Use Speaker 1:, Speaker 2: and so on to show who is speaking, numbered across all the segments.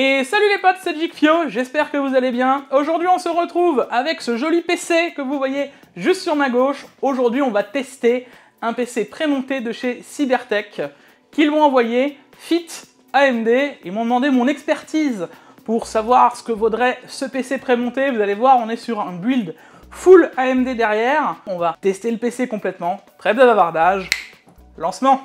Speaker 1: Et salut les potes, c'est Jigfio, j'espère que vous allez bien. Aujourd'hui on se retrouve avec ce joli PC que vous voyez juste sur ma gauche. Aujourd'hui on va tester un PC prémonté de chez Cybertech qu'ils m'ont envoyé, Fit AMD. Ils m'ont demandé mon expertise pour savoir ce que vaudrait ce PC prémonté. Vous allez voir, on est sur un build full AMD derrière. On va tester le PC complètement. Trêve de bavardage. Lancement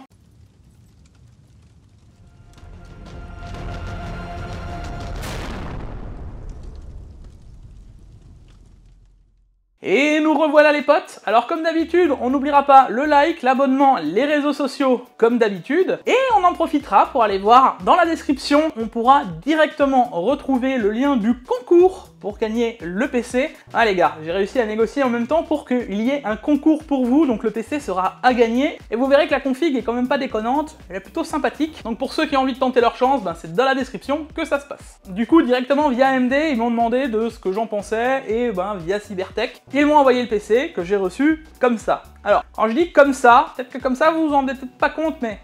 Speaker 1: Et nous revoilà les potes. Alors comme d'habitude, on n'oubliera pas le like, l'abonnement, les réseaux sociaux comme d'habitude. Et on en profitera pour aller voir dans la description, on pourra directement retrouver le lien du concours pour gagner le PC. Ah les gars, j'ai réussi à négocier en même temps pour qu'il y ait un concours pour vous, donc le PC sera à gagner. Et vous verrez que la config est quand même pas déconnante, elle est plutôt sympathique. Donc pour ceux qui ont envie de tenter leur chance, ben c'est dans la description que ça se passe. Du coup, directement via AMD, ils m'ont demandé de ce que j'en pensais, et ben via Cybertech, ils m'ont envoyé le PC que j'ai reçu comme ça. Alors, quand je dis comme ça, peut-être que comme ça vous vous en rendez peut-être pas compte, mais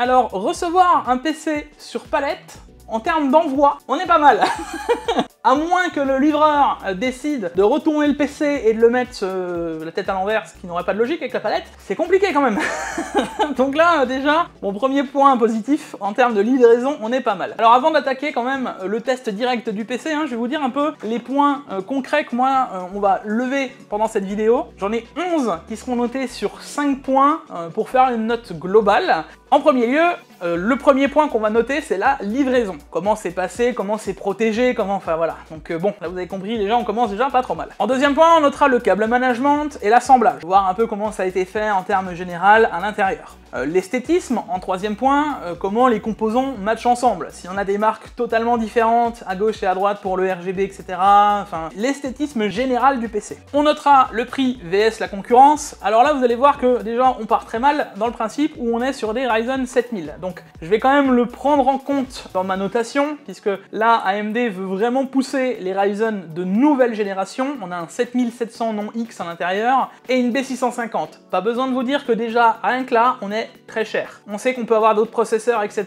Speaker 1: Alors, recevoir un PC sur palette, en termes d'envoi, on est pas mal À moins que le livreur euh, décide de retourner le PC et de le mettre euh, la tête à l'envers, ce qui n'aurait pas de logique avec la palette, c'est compliqué quand même. Donc là, euh, déjà, mon premier point positif, en termes de livraison, on est pas mal. Alors avant d'attaquer quand même le test direct du PC, hein, je vais vous dire un peu les points concrets que moi, on va lever pendant cette vidéo. J'en ai 11 qui seront notés sur 5 points pour faire une note globale. En premier lieu, euh, le premier point qu'on va noter, c'est la livraison. Comment c'est passé, comment c'est protégé, comment... Enfin voilà. Donc euh, bon, là vous avez compris, déjà on commence déjà pas trop mal. En deuxième point, on notera le câble management et l'assemblage. Voir un peu comment ça a été fait en termes général à l'intérieur. Euh, l'esthétisme, en troisième point, comment les composants matchent ensemble. Si on a des marques totalement différentes, à gauche et à droite pour le RGB, etc. Enfin, l'esthétisme général du PC. On notera le prix VS la concurrence. Alors là, vous allez voir que déjà, on part très mal dans le principe où on est sur des Ryzen 7000. Donc je vais quand même le prendre en compte dans ma notation, puisque là AMD veut vraiment pousser les Ryzen de nouvelle génération. On a un 7700 non X à l'intérieur et une B650. Pas besoin de vous dire que déjà, rien que là, on est très cher. On sait qu'on peut avoir d'autres processeurs, etc.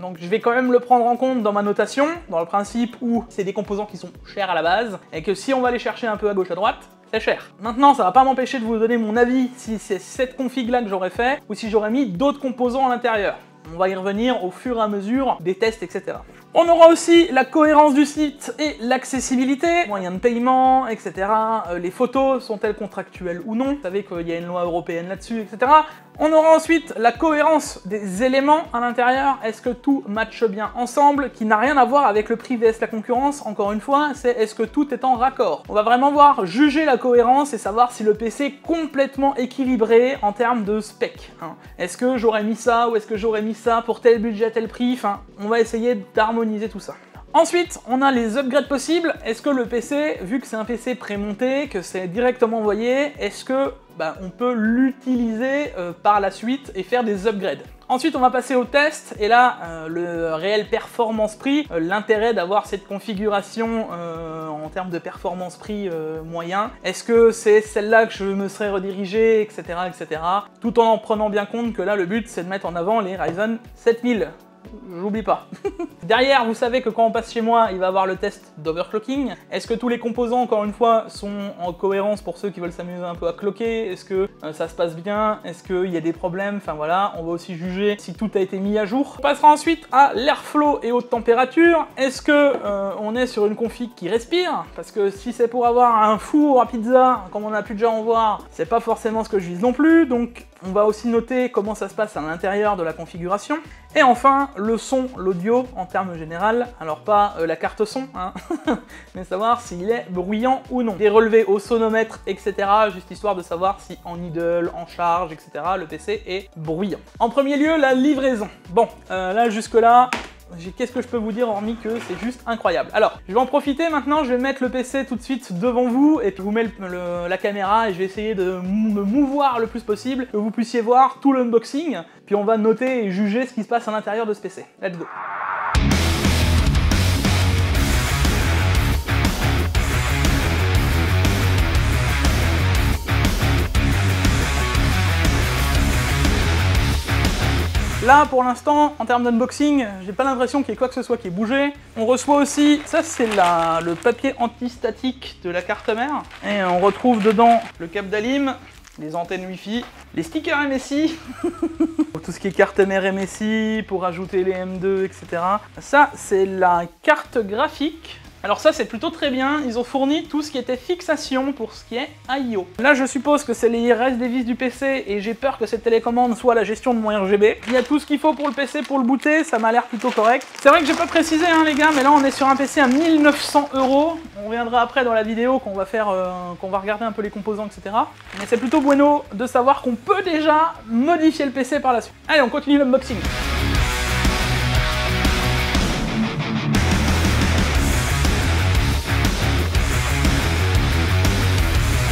Speaker 1: Donc je vais quand même le prendre en compte dans ma notation, dans le principe où c'est des composants qui sont chers à la base, et que si on va les chercher un peu à gauche à droite, c'est cher. Maintenant, ça va pas m'empêcher de vous donner mon avis si c'est cette config là que j'aurais fait ou si j'aurais mis d'autres composants à l'intérieur. On va y revenir au fur et à mesure des tests, etc. On aura aussi la cohérence du site et l'accessibilité, moyens de paiement, etc. Euh, les photos sont-elles contractuelles ou non? Vous savez qu'il y a une loi européenne là-dessus, etc. On aura ensuite la cohérence des éléments à l'intérieur. Est-ce que tout matche bien ensemble Qui n'a rien à voir avec le prix vs la concurrence. Encore une fois, c'est est-ce que tout est en raccord? On va vraiment voir, juger la cohérence et savoir si le PC est complètement équilibré en termes de spec. Hein. Est-ce que j'aurais mis ça ou est-ce que j'aurais mis ça pour tel budget, tel prix? Enfin, on va essayer d'harmoniser tout ça. Ensuite, on a les upgrades possibles. Est-ce que le PC, vu que c'est un PC prémonté, que c'est directement envoyé, est-ce que bah, on peut l'utiliser euh, par la suite et faire des upgrades? Ensuite, on va passer au test, et là, euh, le réel performance-prix, euh, l'intérêt d'avoir cette configuration en termes de performance-prix moyen. Est-ce que c'est celle-là que je me serais redirigé, etc., etc. Tout en en prenant bien compte que là, le but, c'est de mettre en avant les Ryzen 7000 j'oublie pas. Derrière, vous savez que quand on passe chez moi, il va avoir le test d'overclocking. Est-ce que tous les composants, encore une fois, sont en cohérence pour ceux qui veulent s'amuser un peu à cloquer? Est-ce que euh, ça se passe bien? Est-ce qu'il y a des problèmes? Enfin voilà, on va aussi juger si tout a été mis à jour. On passera ensuite à l'airflow et haute température. Est-ce que euh, on est sur une config qui respire? Parce que si c'est pour avoir un four à pizza, comme on a pu déjà en voir, c'est pas forcément ce que je vise non plus. Donc on va aussi noter comment ça se passe à l'intérieur de la configuration. Et enfin, le son, l'audio en termes général. Alors pas euh, la carte son, hein, mais savoir s'il est bruyant ou non. Des relevés au sonomètre, etc. Juste histoire de savoir si en idle, en charge, etc. le PC est bruyant. En premier lieu, la livraison. Bon, euh, là jusque là, Qu'est-ce que je peux vous dire hormis que c'est juste incroyable. Alors, je vais en profiter maintenant, je vais mettre le PC tout de suite devant vous et puis vous mets la caméra et je vais essayer de me mouvoir le plus possible, que vous puissiez voir tout l'unboxing, puis on va noter et juger ce qui se passe à l'intérieur de ce PC. Let's go Là, pour l'instant, en termes d'unboxing, j'ai pas l'impression qu'il y ait quoi que ce soit qui ait bougé. On reçoit aussi, ça c'est le papier antistatique de la carte mère. Et on retrouve dedans le câble d'Alim, les antennes Wi-Fi, les stickers MSI, tout ce qui est carte mère MSI, pour ajouter les M2, etc. Ça, c'est la carte graphique alors ça c'est plutôt très bien, ils ont fourni tout ce qui était fixation pour ce qui est IO. Là je suppose que c'est les restes des vis du PC et j'ai peur que cette télécommande soit la gestion de mon RGB. Il y a tout ce qu'il faut pour le PC pour le booter, ça m'a l'air plutôt correct. C'est vrai que j'ai pas précisé hein les gars, mais là on est sur un PC à 1900 euros. On reviendra après dans la vidéo qu'on va faire, euh, qu'on va regarder un peu les composants etc. Mais c'est plutôt bueno de savoir qu'on peut déjà modifier le PC par la suite. Allez on continue l'unboxing.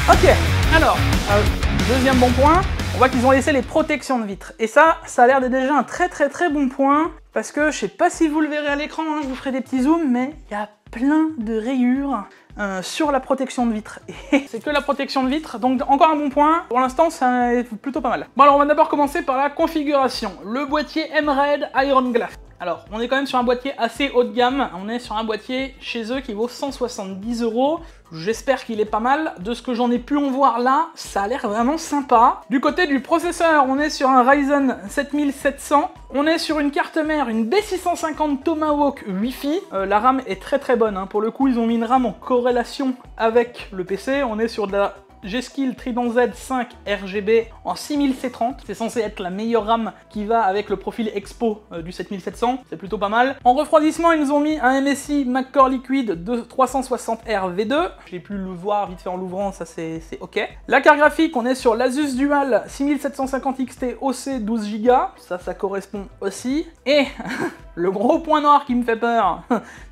Speaker 1: Ok, alors, euh, deuxième bon point, on voit qu'ils ont laissé les protections de vitres. Et ça, ça a l'air d'être déjà un très très très bon point, parce que je sais pas si vous le verrez à l'écran, hein, je vous ferai des petits zooms, mais il y a plein de rayures euh, sur la protection de vitre. C'est que la protection de vitre, donc encore un bon point. Pour l'instant, c'est plutôt pas mal. Bon alors, on va d'abord commencer par la configuration. Le boîtier M-Red Iron Glass. Alors, on est quand même sur un boîtier assez haut de gamme. On est sur un boîtier chez eux qui vaut 170 euros. J'espère qu'il est pas mal. De ce que j'en ai pu en voir là, ça a l'air vraiment sympa. Du côté du processeur, on est sur un Ryzen 7700. On est sur une carte mère, une B650 Tomahawk Wi-Fi. Euh, la RAM est très très bonne. Hein. Pour le coup, ils ont mis une RAM en corrélation avec le PC. On est sur de la G-Skill Trident Z5 RGB en 6030. C'est censé être la meilleure RAM qui va avec le profil Expo euh, du 7700. C'est plutôt pas mal. En refroidissement, ils nous ont mis un MSI McCore Liquid de 360R V2. J'ai pu le voir vite fait en l'ouvrant, ça c'est ok. La carte graphique, on est sur l'Asus Dual 6750 XT OC 12Go. Ça, ça correspond aussi. Et Le gros point noir qui me fait peur,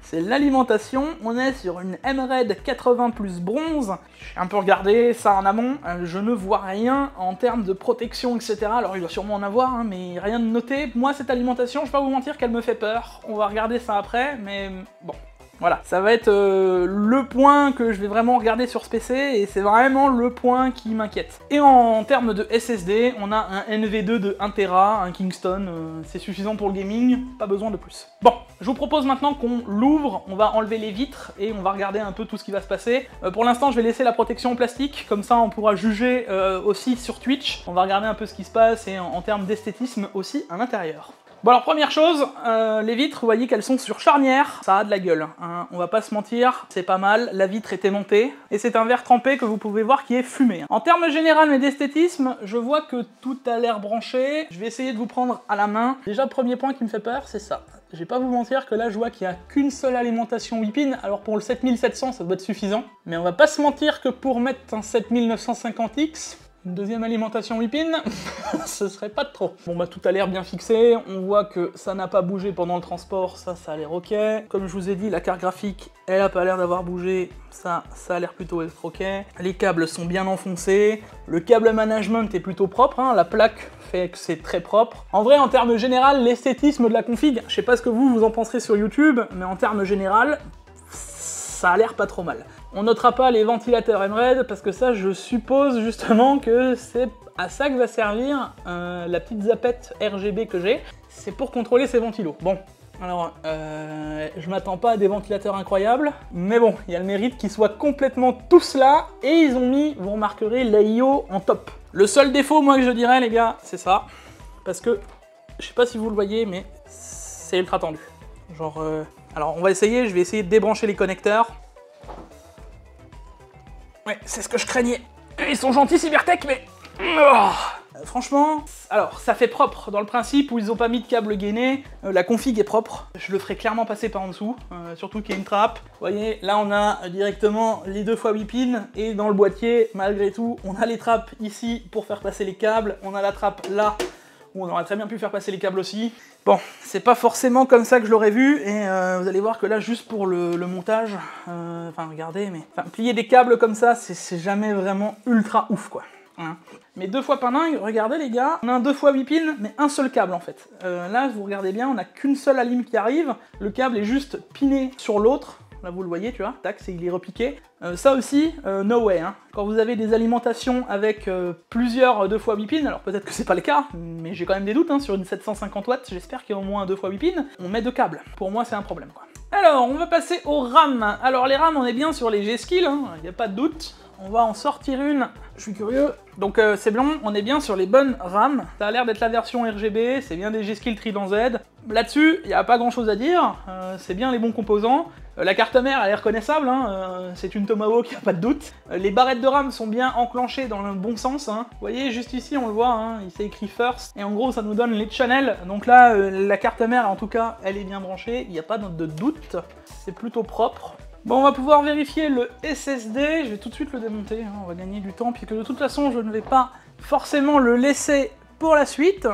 Speaker 1: c'est l'alimentation. On est sur une MRED 80 plus bronze. J'ai un peu regardé ça en amont. Euh, je ne vois rien en termes de protection, etc. Alors il doit sûrement en avoir, hein, mais rien de noté. Moi, cette alimentation, je vais pas vous mentir qu'elle me fait peur. On va regarder ça après, mais bon, voilà, ça va être euh, le point que je vais vraiment regarder sur ce PC et c'est vraiment le point qui m'inquiète. Et en termes de SSD, on a un NV2 de 1TB, un Kingston, euh, c'est suffisant pour le gaming, pas besoin de plus. Bon, je vous propose maintenant qu'on l'ouvre, on va enlever les vitres et on va regarder un peu tout ce qui va se passer. Euh, pour l'instant, je vais laisser la protection en plastique, comme ça on pourra juger aussi sur Twitch. On va regarder un peu ce qui se passe et en termes d'esthétisme aussi à l'intérieur. Bon alors première chose, euh, les vitres, vous voyez qu'elles sont sur charnière, ça a de la gueule, hein. on va pas se mentir, c'est pas mal, la vitre est aimantée, et c'est un verre trempé que vous pouvez voir qui est fumé. En termes général mais d'esthétisme, je vois que tout a l'air branché, je vais essayer de vous prendre à la main. Déjà premier point qui me fait peur, c'est ça. Je vais pas vous mentir que là je vois qu'il y a qu'une seule alimentation Whipin, alors pour le 7700 ça doit être suffisant, mais on va pas se mentir que pour mettre un 7950X, une deuxième alimentation whipping, ce serait pas trop. Bon bah tout a l'air bien fixé, on voit que ça n'a pas bougé pendant le transport, ça, ça a l'air ok. Comme je vous ai dit, la carte graphique, elle a pas l'air d'avoir bougé, ça, ça a l'air plutôt être ok. Les câbles sont bien enfoncés, le câble management est plutôt propre, hein. la plaque fait que c'est très propre. En vrai, en termes général, l'esthétisme de la config, je sais pas ce que vous, vous en penserez sur YouTube, mais en termes général, ça a l'air pas trop mal. On notera pas les ventilateurs MRED parce que ça, je suppose justement que c'est à ça que va servir euh, la petite zapette RGB que j'ai. C'est pour contrôler ces ventilos. Bon, alors, euh, je m'attends pas à des ventilateurs incroyables, mais bon, il y a le mérite qu'ils soient complètement tous là, et ils ont mis, vous remarquerez, l'AIO en top. Le seul défaut, moi, que je dirais, les gars, c'est ça, parce que, je sais pas si vous le voyez, mais c'est ultra tendu. Genre, euh, alors on va essayer, je vais essayer de débrancher les connecteurs, Ouais, c'est ce que je craignais. Ils sont gentils Cybertech, mais... Oh. franchement, alors ça fait propre dans le principe où ils ont pas mis de câble gainé, euh, la config est propre, je le ferai clairement passer par en dessous, euh, surtout qu'il y a une trappe. Vous voyez, là on a directement les deux fois 8 pins, et dans le boîtier, malgré tout, on a les trappes ici pour faire passer les câbles, on a la trappe là on aurait très bien pu faire passer les câbles aussi. Bon, c'est pas forcément comme ça que je l'aurais vu, et euh, vous allez voir que là, juste pour le, montage, euh, enfin regardez, mais enfin, plier des câbles comme ça, c'est jamais vraiment ultra ouf, quoi. Hein. Mais deux fois pas dingue, regardez les gars, on a un deux fois 8 pins, mais un seul câble en fait. Euh, là, vous regardez bien, on n'a qu'une seule alim qui arrive, le câble est juste piné sur l'autre, là vous le voyez, tu vois, tac, il est repiqué. Euh, ça aussi, euh, no way. Hein. Quand vous avez des alimentations avec plusieurs 2 fois 8 pins, alors peut-être que c'est pas le cas, mais j'ai quand même des doutes hein, sur une 750 watts, j'espère qu'il y a au moins un 2 fois 8 pins, on met deux câbles. Pour moi, c'est un problème quoi. Alors, on va passer aux RAM. Alors les RAM, on est bien sur les G-Skill, hein, il n'y a pas de doute. On va en sortir une, je suis curieux. Donc euh, c'est blanc, on est bien sur les bonnes RAM. Ça a l'air d'être la version RGB, c'est bien des G-Skill Trident Z. Là-dessus, il n'y a pas grand-chose à dire, euh, c'est bien les bons composants. Euh, la carte mère, elle est reconnaissable, hein, c'est une Tomahawk, il a pas de doute. les barrettes de RAM sont bien enclenchées dans le bon sens. Hein. Vous voyez, juste ici, on le voit, hein, il s'est écrit First. Et en gros, ça nous donne les channels. Donc là, la carte mère, en tout cas, elle est bien branchée, il n'y a pas de doute. C'est plutôt propre. Bon, on va pouvoir vérifier le SSD, je vais tout de suite le démonter, hein, on va gagner du temps, puisque de toute façon je ne vais pas forcément le laisser pour la suite.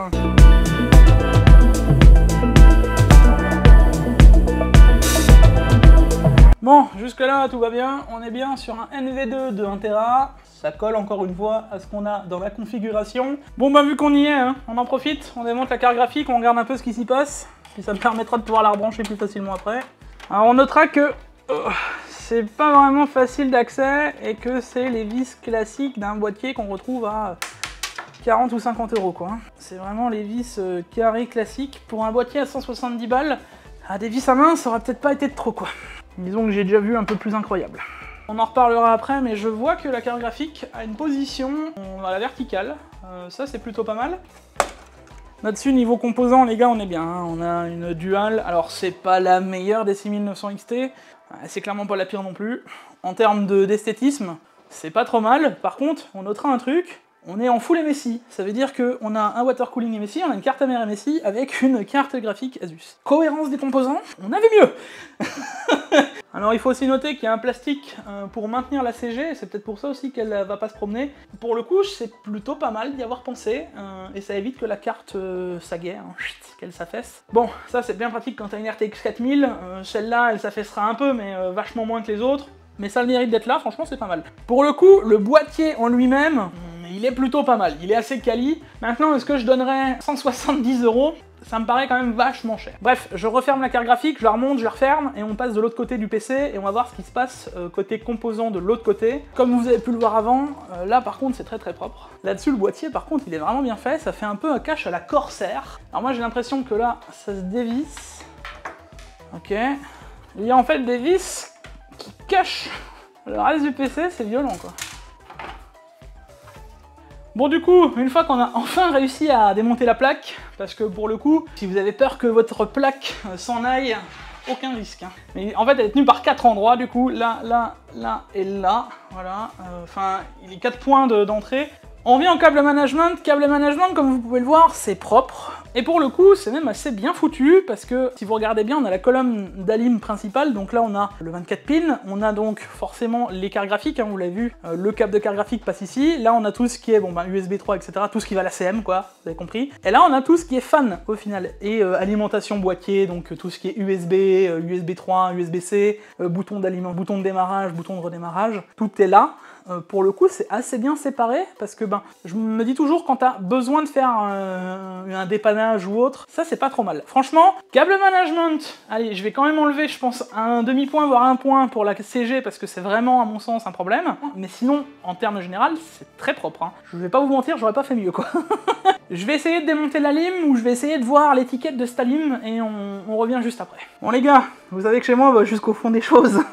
Speaker 1: Bon, jusque là tout va bien, on est bien sur un NV2 de 1Tera, ça colle encore une fois à ce qu'on a dans la configuration. Bon bah vu qu'on y est, hein, on en profite, on démonte la carte graphique, on regarde un peu ce qui s'y passe, puis ça me permettra de pouvoir la rebrancher plus facilement après. Alors on notera que c'est pas vraiment facile d'accès et que c'est les vis classiques d'un boîtier qu'on retrouve à 40 ou 50 euros quoi. C'est vraiment les vis euh, carrés classiques. Pour un boîtier à 170 balles, à des vis à main, ça aurait peut-être pas été de trop quoi. Disons que j'ai déjà vu un peu plus incroyable. On en reparlera après, mais je vois que la carte graphique a une position à la verticale. Euh, ça, c'est plutôt pas mal. Là-dessus, niveau composants, les gars, on est bien. Hein. On a une dual. Alors, c'est pas la meilleure des 6900 XT. C'est clairement pas la pire non plus. En termes d'esthétisme, c'est pas trop mal. Par contre, on notera un truc, on est en full MSI. Ça veut dire qu'on a un water cooling MSI, on a une carte mère MSI avec une carte graphique Asus. Cohérence des composants, on avait mieux Alors il faut aussi noter qu'il y a un plastique euh, pour maintenir la CG, c'est peut-être pour ça aussi qu'elle va pas se promener. Pour le coup, c'est plutôt pas mal d'y avoir pensé, euh, et ça évite que la carte euh, s'aguerre, hein, qu'elle s'affaisse. Bon, ça c'est bien pratique quand t'as une RTX 4000, celle-là elle s'affaissera un peu, mais vachement moins que les autres. Mais ça le mérite d'être là, franchement c'est pas mal. Pour le coup, le boîtier en lui-même, il est plutôt pas mal, il est assez quali. Maintenant, est-ce que je donnerais 170 euros? Ça me paraît quand même vachement cher. Bref, je referme la carte graphique, je la remonte, je la referme, et on passe de l'autre côté du PC, et on va voir ce qui se passe euh, côté composant de l'autre côté. Comme vous avez pu le voir avant, euh, là par contre c'est très très propre. Là-dessus le boîtier par contre il est vraiment bien fait, ça fait un peu un cache à la Corsair. Alors moi j'ai l'impression que là ça se dévisse. Ok. Il y a en fait des vis qui cachent le reste du PC, c'est violent quoi. Bon du coup, une fois qu'on a enfin réussi à démonter la plaque, parce que pour le coup, si vous avez peur que votre plaque euh, s'en aille, aucun risque. Hein. Mais en fait, elle est tenue par quatre endroits, du coup, là, là, là et là, voilà. Euh, enfin, il y a quatre points d'entrée. On vient en câble management. Câble management, comme vous pouvez le voir, c'est propre. Et pour le coup, c'est même assez bien foutu, parce que si vous regardez bien, on a la colonne d'Alim principale, donc là on a le 24 pins, on a donc forcément les cartes graphiques, hein, vous l'avez vu, euh, le câble de carte graphique passe ici, là on a tout ce qui est, bon USB 3, etc., tout ce qui va à la CM, quoi, vous avez compris. Et là on a tout ce qui est fan, au final, et euh, alimentation boîtier, donc tout ce qui est USB, USB 3, USB-C, bouton d'aliment, bouton de démarrage, bouton de redémarrage, tout est là. Euh, pour le coup, c'est assez bien séparé parce que ben, je me dis toujours quand t'as besoin de faire un dépannage ou autre, ça c'est pas trop mal. Franchement, câble management, allez, je vais quand même enlever, je pense, un demi-point voire un point pour la CG parce que c'est vraiment, à mon sens, un problème. Mais sinon, en termes général, c'est très propre. Hein. Je vais pas vous mentir, j'aurais pas fait mieux quoi. je vais essayer de démonter la lime ou je vais essayer de voir l'étiquette de Stalim et on, on revient juste après. Bon les gars, vous savez que chez moi, on va jusqu'au fond des choses.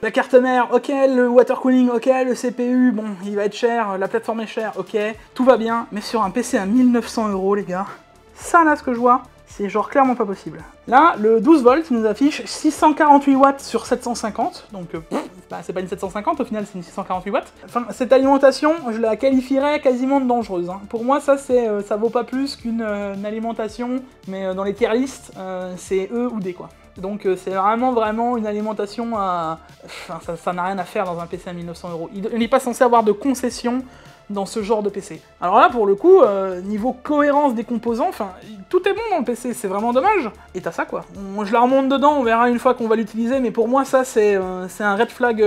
Speaker 1: La carte mère, ok, le water cooling, ok, le Bon, il va être cher, la plateforme est chère, ok, tout va bien, mais sur un PC à 1900 euros, les gars, ça là, ce que je vois, c'est genre clairement pas possible. Là, le 12 volts nous affiche 648 watts sur 750, donc euh, bah, c'est pas une 750, au final c'est une 648 watts. Enfin, cette alimentation, je la qualifierais quasiment de dangereuse. Hein. Pour moi, ça c'est, euh, ça vaut pas plus qu'une euh, alimentation, mais dans les tier list, c'est E ou D quoi. Donc euh, c'est vraiment vraiment une alimentation à... Enfin, ça n'a rien à faire dans un PC à 1900 euros. Il n'est pas censé avoir de concession dans ce genre de PC. Alors là, pour le coup, euh, niveau cohérence des composants, enfin, tout est bon dans le PC, c'est vraiment dommage. Et t'as ça, quoi. Je la remonte dedans, on verra une fois qu'on va l'utiliser, mais pour moi, ça, c'est euh, un red flag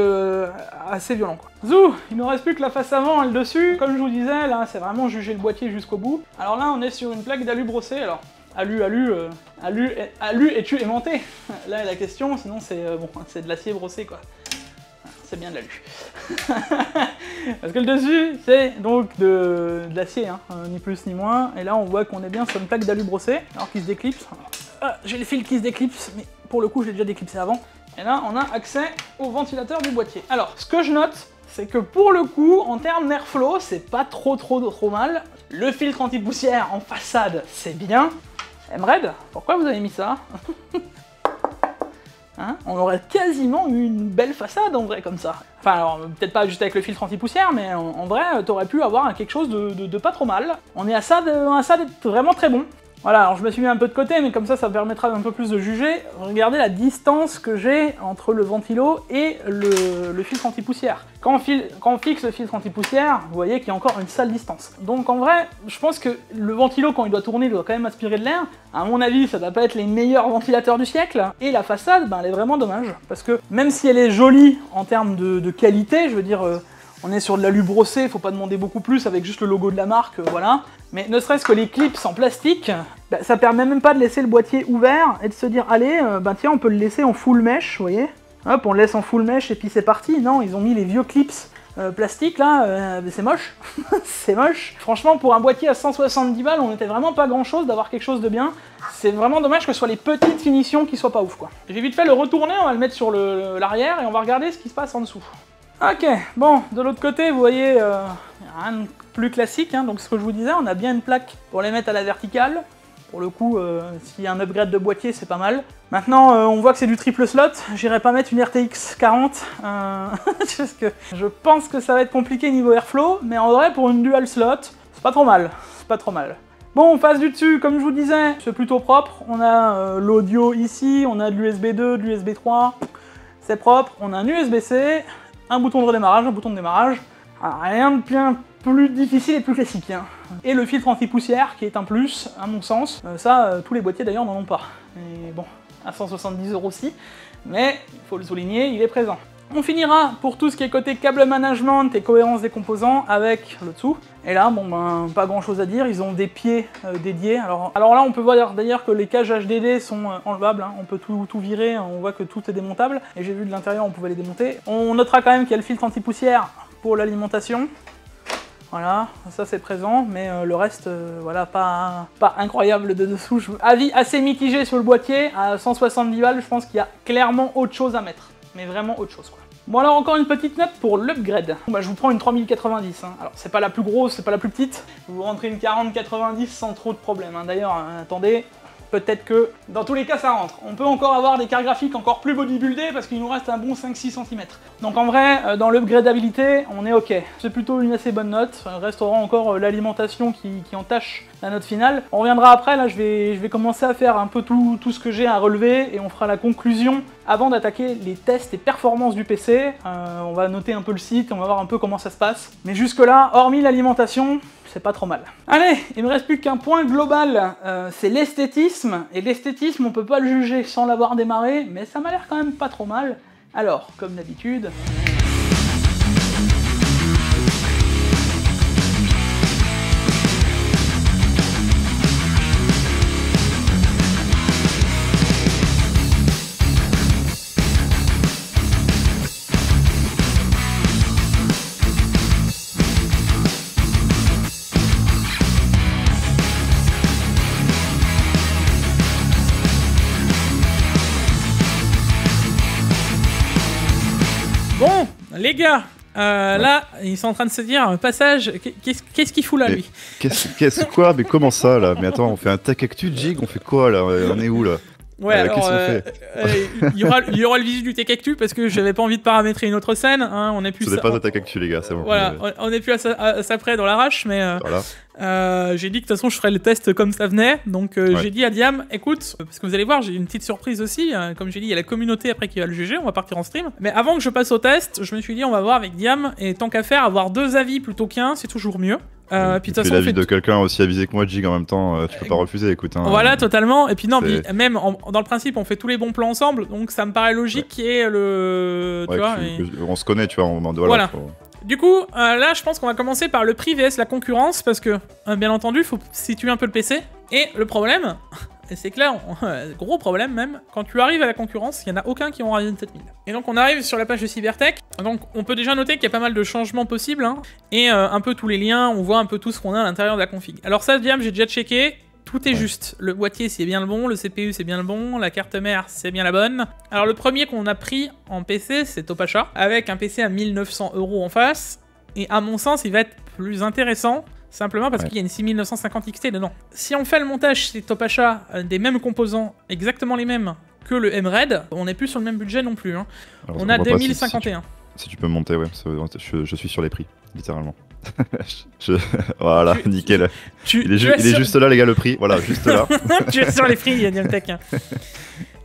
Speaker 1: assez violent, quoi. Zou, il nous reste plus que la face avant et le dessus. Comme je vous disais, là, c'est vraiment juger le boîtier jusqu'au bout. Alors là, on est sur une plaque d'alu brossé, alors alu, alu, alu, alu, es-tu aimanté? Là est la question, sinon c'est euh, bon, c'est de l'acier brossé quoi. C'est bien de l'alu. Parce que le dessus, c'est donc de, l'acier, hein, euh, ni plus ni moins. Et là, on voit qu'on est bien sur une plaque d'alu brossé, alors qu'il se déclipse. Ah, j'ai le fil qui se déclipse, mais pour le coup, j'ai déjà déclipsé avant. Et là, on a accès au ventilateur du boîtier. Alors, ce que je note, c'est que pour le coup, en termes d'airflow, c'est pas trop trop trop mal. Le filtre anti-poussière en façade, c'est bien. Emred, pourquoi vous avez mis ça Hein on aurait quasiment eu une belle façade en vrai comme ça. Enfin alors peut-être pas juste avec le filtre anti-poussière, mais en, vrai t'aurais pu avoir quelque chose de, de- pas trop mal. On est à ça d'être vraiment très bon. Voilà, alors je me suis mis un peu de côté, mais comme ça, ça me permettra un peu plus de juger. Regardez la distance que j'ai entre le ventilo et le, filtre anti-poussière. Quand, on fixe le filtre anti-poussière, vous voyez qu'il y a encore une sale distance. Donc en vrai, je pense que le ventilo, quand il doit tourner, il doit quand même aspirer de l'air. À mon avis, ça doit pas être les meilleurs ventilateurs du siècle. Et la façade, ben, elle est vraiment dommage. Parce que même si elle est jolie en termes de, de qualité, je veux dire... euh, on est sur de l'alu brossé, faut pas demander beaucoup plus avec juste le logo de la marque, euh, voilà. Mais ne serait-ce que les clips en plastique, bah, ça permet même pas de laisser le boîtier ouvert et de se dire allez, euh, bah tiens, on peut le laisser en full mesh, vous voyez. Hop, on le laisse en full mesh et puis c'est parti. Non, ils ont mis les vieux clips euh, plastiques là, euh, c'est moche. c'est moche. Franchement, pour un boîtier à 170 balles, on était vraiment pas grand chose d'avoir quelque chose de bien. C'est vraiment dommage que ce soit les petites finitions qui soient pas ouf quoi. J'ai vite fait le retourner, on va le mettre sur l'arrière et on va regarder ce qui se passe en dessous. Ok, bon, de l'autre côté, vous voyez, euh, rien de plus classique, hein, donc ce que je vous disais, on a bien une plaque pour les mettre à la verticale. Pour le coup, euh, s'il y a un upgrade de boîtier, c'est pas mal. Maintenant, euh, on voit que c'est du triple slot, j'irai pas mettre une RTX 40, euh, je pense que ça va être compliqué niveau airflow, mais en vrai, pour une dual slot, c'est pas trop mal, c'est pas trop mal. Bon, face du dessus, comme je vous disais, c'est plutôt propre. On a l'audio ici, on a de l'USB 2, de l'USB 3, c'est propre. On a un USB-C, un bouton de redémarrage, un bouton de démarrage. Rien de bien plus difficile et plus classique. hein. Et le filtre anti-poussière qui est un plus, à mon sens. Euh, ça, euh, tous les boîtiers d'ailleurs n'en ont pas. Et bon, à 170 euros aussi. Mais, il faut le souligner, il est présent. On finira pour tout ce qui est côté câble management et cohérence des composants avec le dessous. Et là, bon ben, pas grand chose à dire, ils ont des pieds euh, dédiés. Alors, alors là, on peut voir d'ailleurs que les cages HDD sont euh, enlevables, hein. on peut tout, tout virer, on voit que tout est démontable. Et j'ai vu de l'intérieur, on pouvait les démonter. On notera quand même qu'il y a le filtre anti-poussière pour l'alimentation. Voilà, ça c'est présent, mais euh, le reste, voilà, pas, pas incroyable de dessous. Avis assez mitigé sur le boîtier, à 170 balles, je pense qu'il y a clairement autre chose à mettre. Mais vraiment autre chose, quoi. Bon alors encore une petite note pour l'upgrade. Bon, bah, je vous prends une 3090. hein. Alors c'est pas la plus grosse, c'est pas la plus petite. Vous rentrez une 4090 sans trop de problème. hein. D'ailleurs, hein, attendez, peut-être que dans tous les cas ça rentre. On peut encore avoir des cartes graphiques encore plus bodybuildées parce qu'il nous reste un bon 5-6 cm. Donc en vrai, euh, dans l'upgradabilité, on est ok. C'est plutôt une assez bonne note. Il restera encore euh, l'alimentation qui, entache la note finale. On reviendra après, là je vais, commencer à faire un peu tout, ce que j'ai à relever et on fera la conclusion avant d'attaquer les tests et performances du PC. Euh, on va noter un peu le site, on va voir un peu comment ça se passe. Mais jusque là, hormis l'alimentation, c'est pas trop mal. Allez, il me reste plus qu'un point global, euh, c'est l'esthétisme. Et l'esthétisme, on peut pas le juger sans l'avoir démarré, mais ça m'a l'air quand même pas trop mal. Alors, comme d'habitude... les gars, euh, là, ils sont en train de se dire, passage, qu'est-ce qu'il fout là,
Speaker 2: Mais-
Speaker 1: lui?
Speaker 2: Qu'est-ce quoi? Mais comment ça là? Mais attends, on fait un tech actu jig, on fait quoi là? On est où là?
Speaker 1: Ouais,
Speaker 2: Euh,
Speaker 1: alors, euh, euh, il y aura, il y aura le visu du Tech Actu parce que j'avais pas envie de paramétrer une autre scène. hein, on est plus.
Speaker 2: Ce n'est pas un tech actu les gars, c'est bon.
Speaker 1: Voilà, on on est plus à ça, à ça près dans l'arrache, mais euh,
Speaker 2: Voilà.
Speaker 1: Euh, j'ai dit que de toute façon je ferais le test comme ça venait. Donc euh,
Speaker 2: Ouais.
Speaker 1: j'ai dit à Diam, écoute, parce que vous allez voir, j'ai une petite surprise aussi. hein, comme j'ai dit, il y a la communauté après qui va le juger. On va partir en stream. Mais avant que je passe au test, je me suis dit, on va voir avec Diam. Et tant qu'à faire, avoir deux avis plutôt qu'un, c'est toujours mieux. Euh, puis
Speaker 2: Et
Speaker 1: on
Speaker 2: l'avis
Speaker 1: fait
Speaker 2: de quelqu'un aussi avisé que moi jig en même temps, euh, tu peux pas refuser, écoute. hein.
Speaker 1: Voilà, totalement. Et puis non, puis même en- dans le principe, on fait tous les bons plans ensemble, donc ça me paraît logique qu'il y ait le.
Speaker 2: Ouais,
Speaker 1: tu vois, et-
Speaker 2: on se connaît, tu vois. On, voilà.
Speaker 1: Voilà.
Speaker 2: faut-
Speaker 1: Du coup, euh, là, je pense qu'on va commencer par le prix vs la concurrence, parce que, euh, bien entendu, il faut situer un peu le PC. Et le problème, c'est clair, on- gros problème même, quand tu arrives à la concurrence, il n'y en a aucun qui ont Ryzen 7000. Et donc on arrive sur la page de Cybertech, donc on peut déjà noter qu'il y a pas mal de changements possibles, hein, et euh, un peu tous les liens, on voit un peu tout ce qu'on a à l'intérieur de la config. Alors ça, Diam, j'ai déjà checké, tout est juste. Le boîtier, c'est bien le bon, le CPU, c'est bien le bon, la carte mère, c'est bien la bonne. Alors le premier qu'on a pris en PC, c'est Topacha, avec un PC à 1900 euros en face, et à mon sens, il va être plus intéressant, simplement parce
Speaker 2: Ouais.
Speaker 1: qu'il y a une 6950 XT dedans. Si on fait le montage chez Topacha euh, des mêmes composants, exactement les mêmes que le MRED, on n'est plus sur le même budget non plus. hein.
Speaker 2: Alors,
Speaker 1: On a
Speaker 2: voit pas si- si tu-
Speaker 1: 2051.
Speaker 2: Si tu peux monter, ouais, je suis sur les prix, littéralement. Je- Voilà,
Speaker 1: Tu-
Speaker 2: nickel.
Speaker 1: Tu,
Speaker 2: Il est, ju- juste là, les gars, le prix. Voilà, juste là.
Speaker 1: tu es sur les prix, Yann Tech.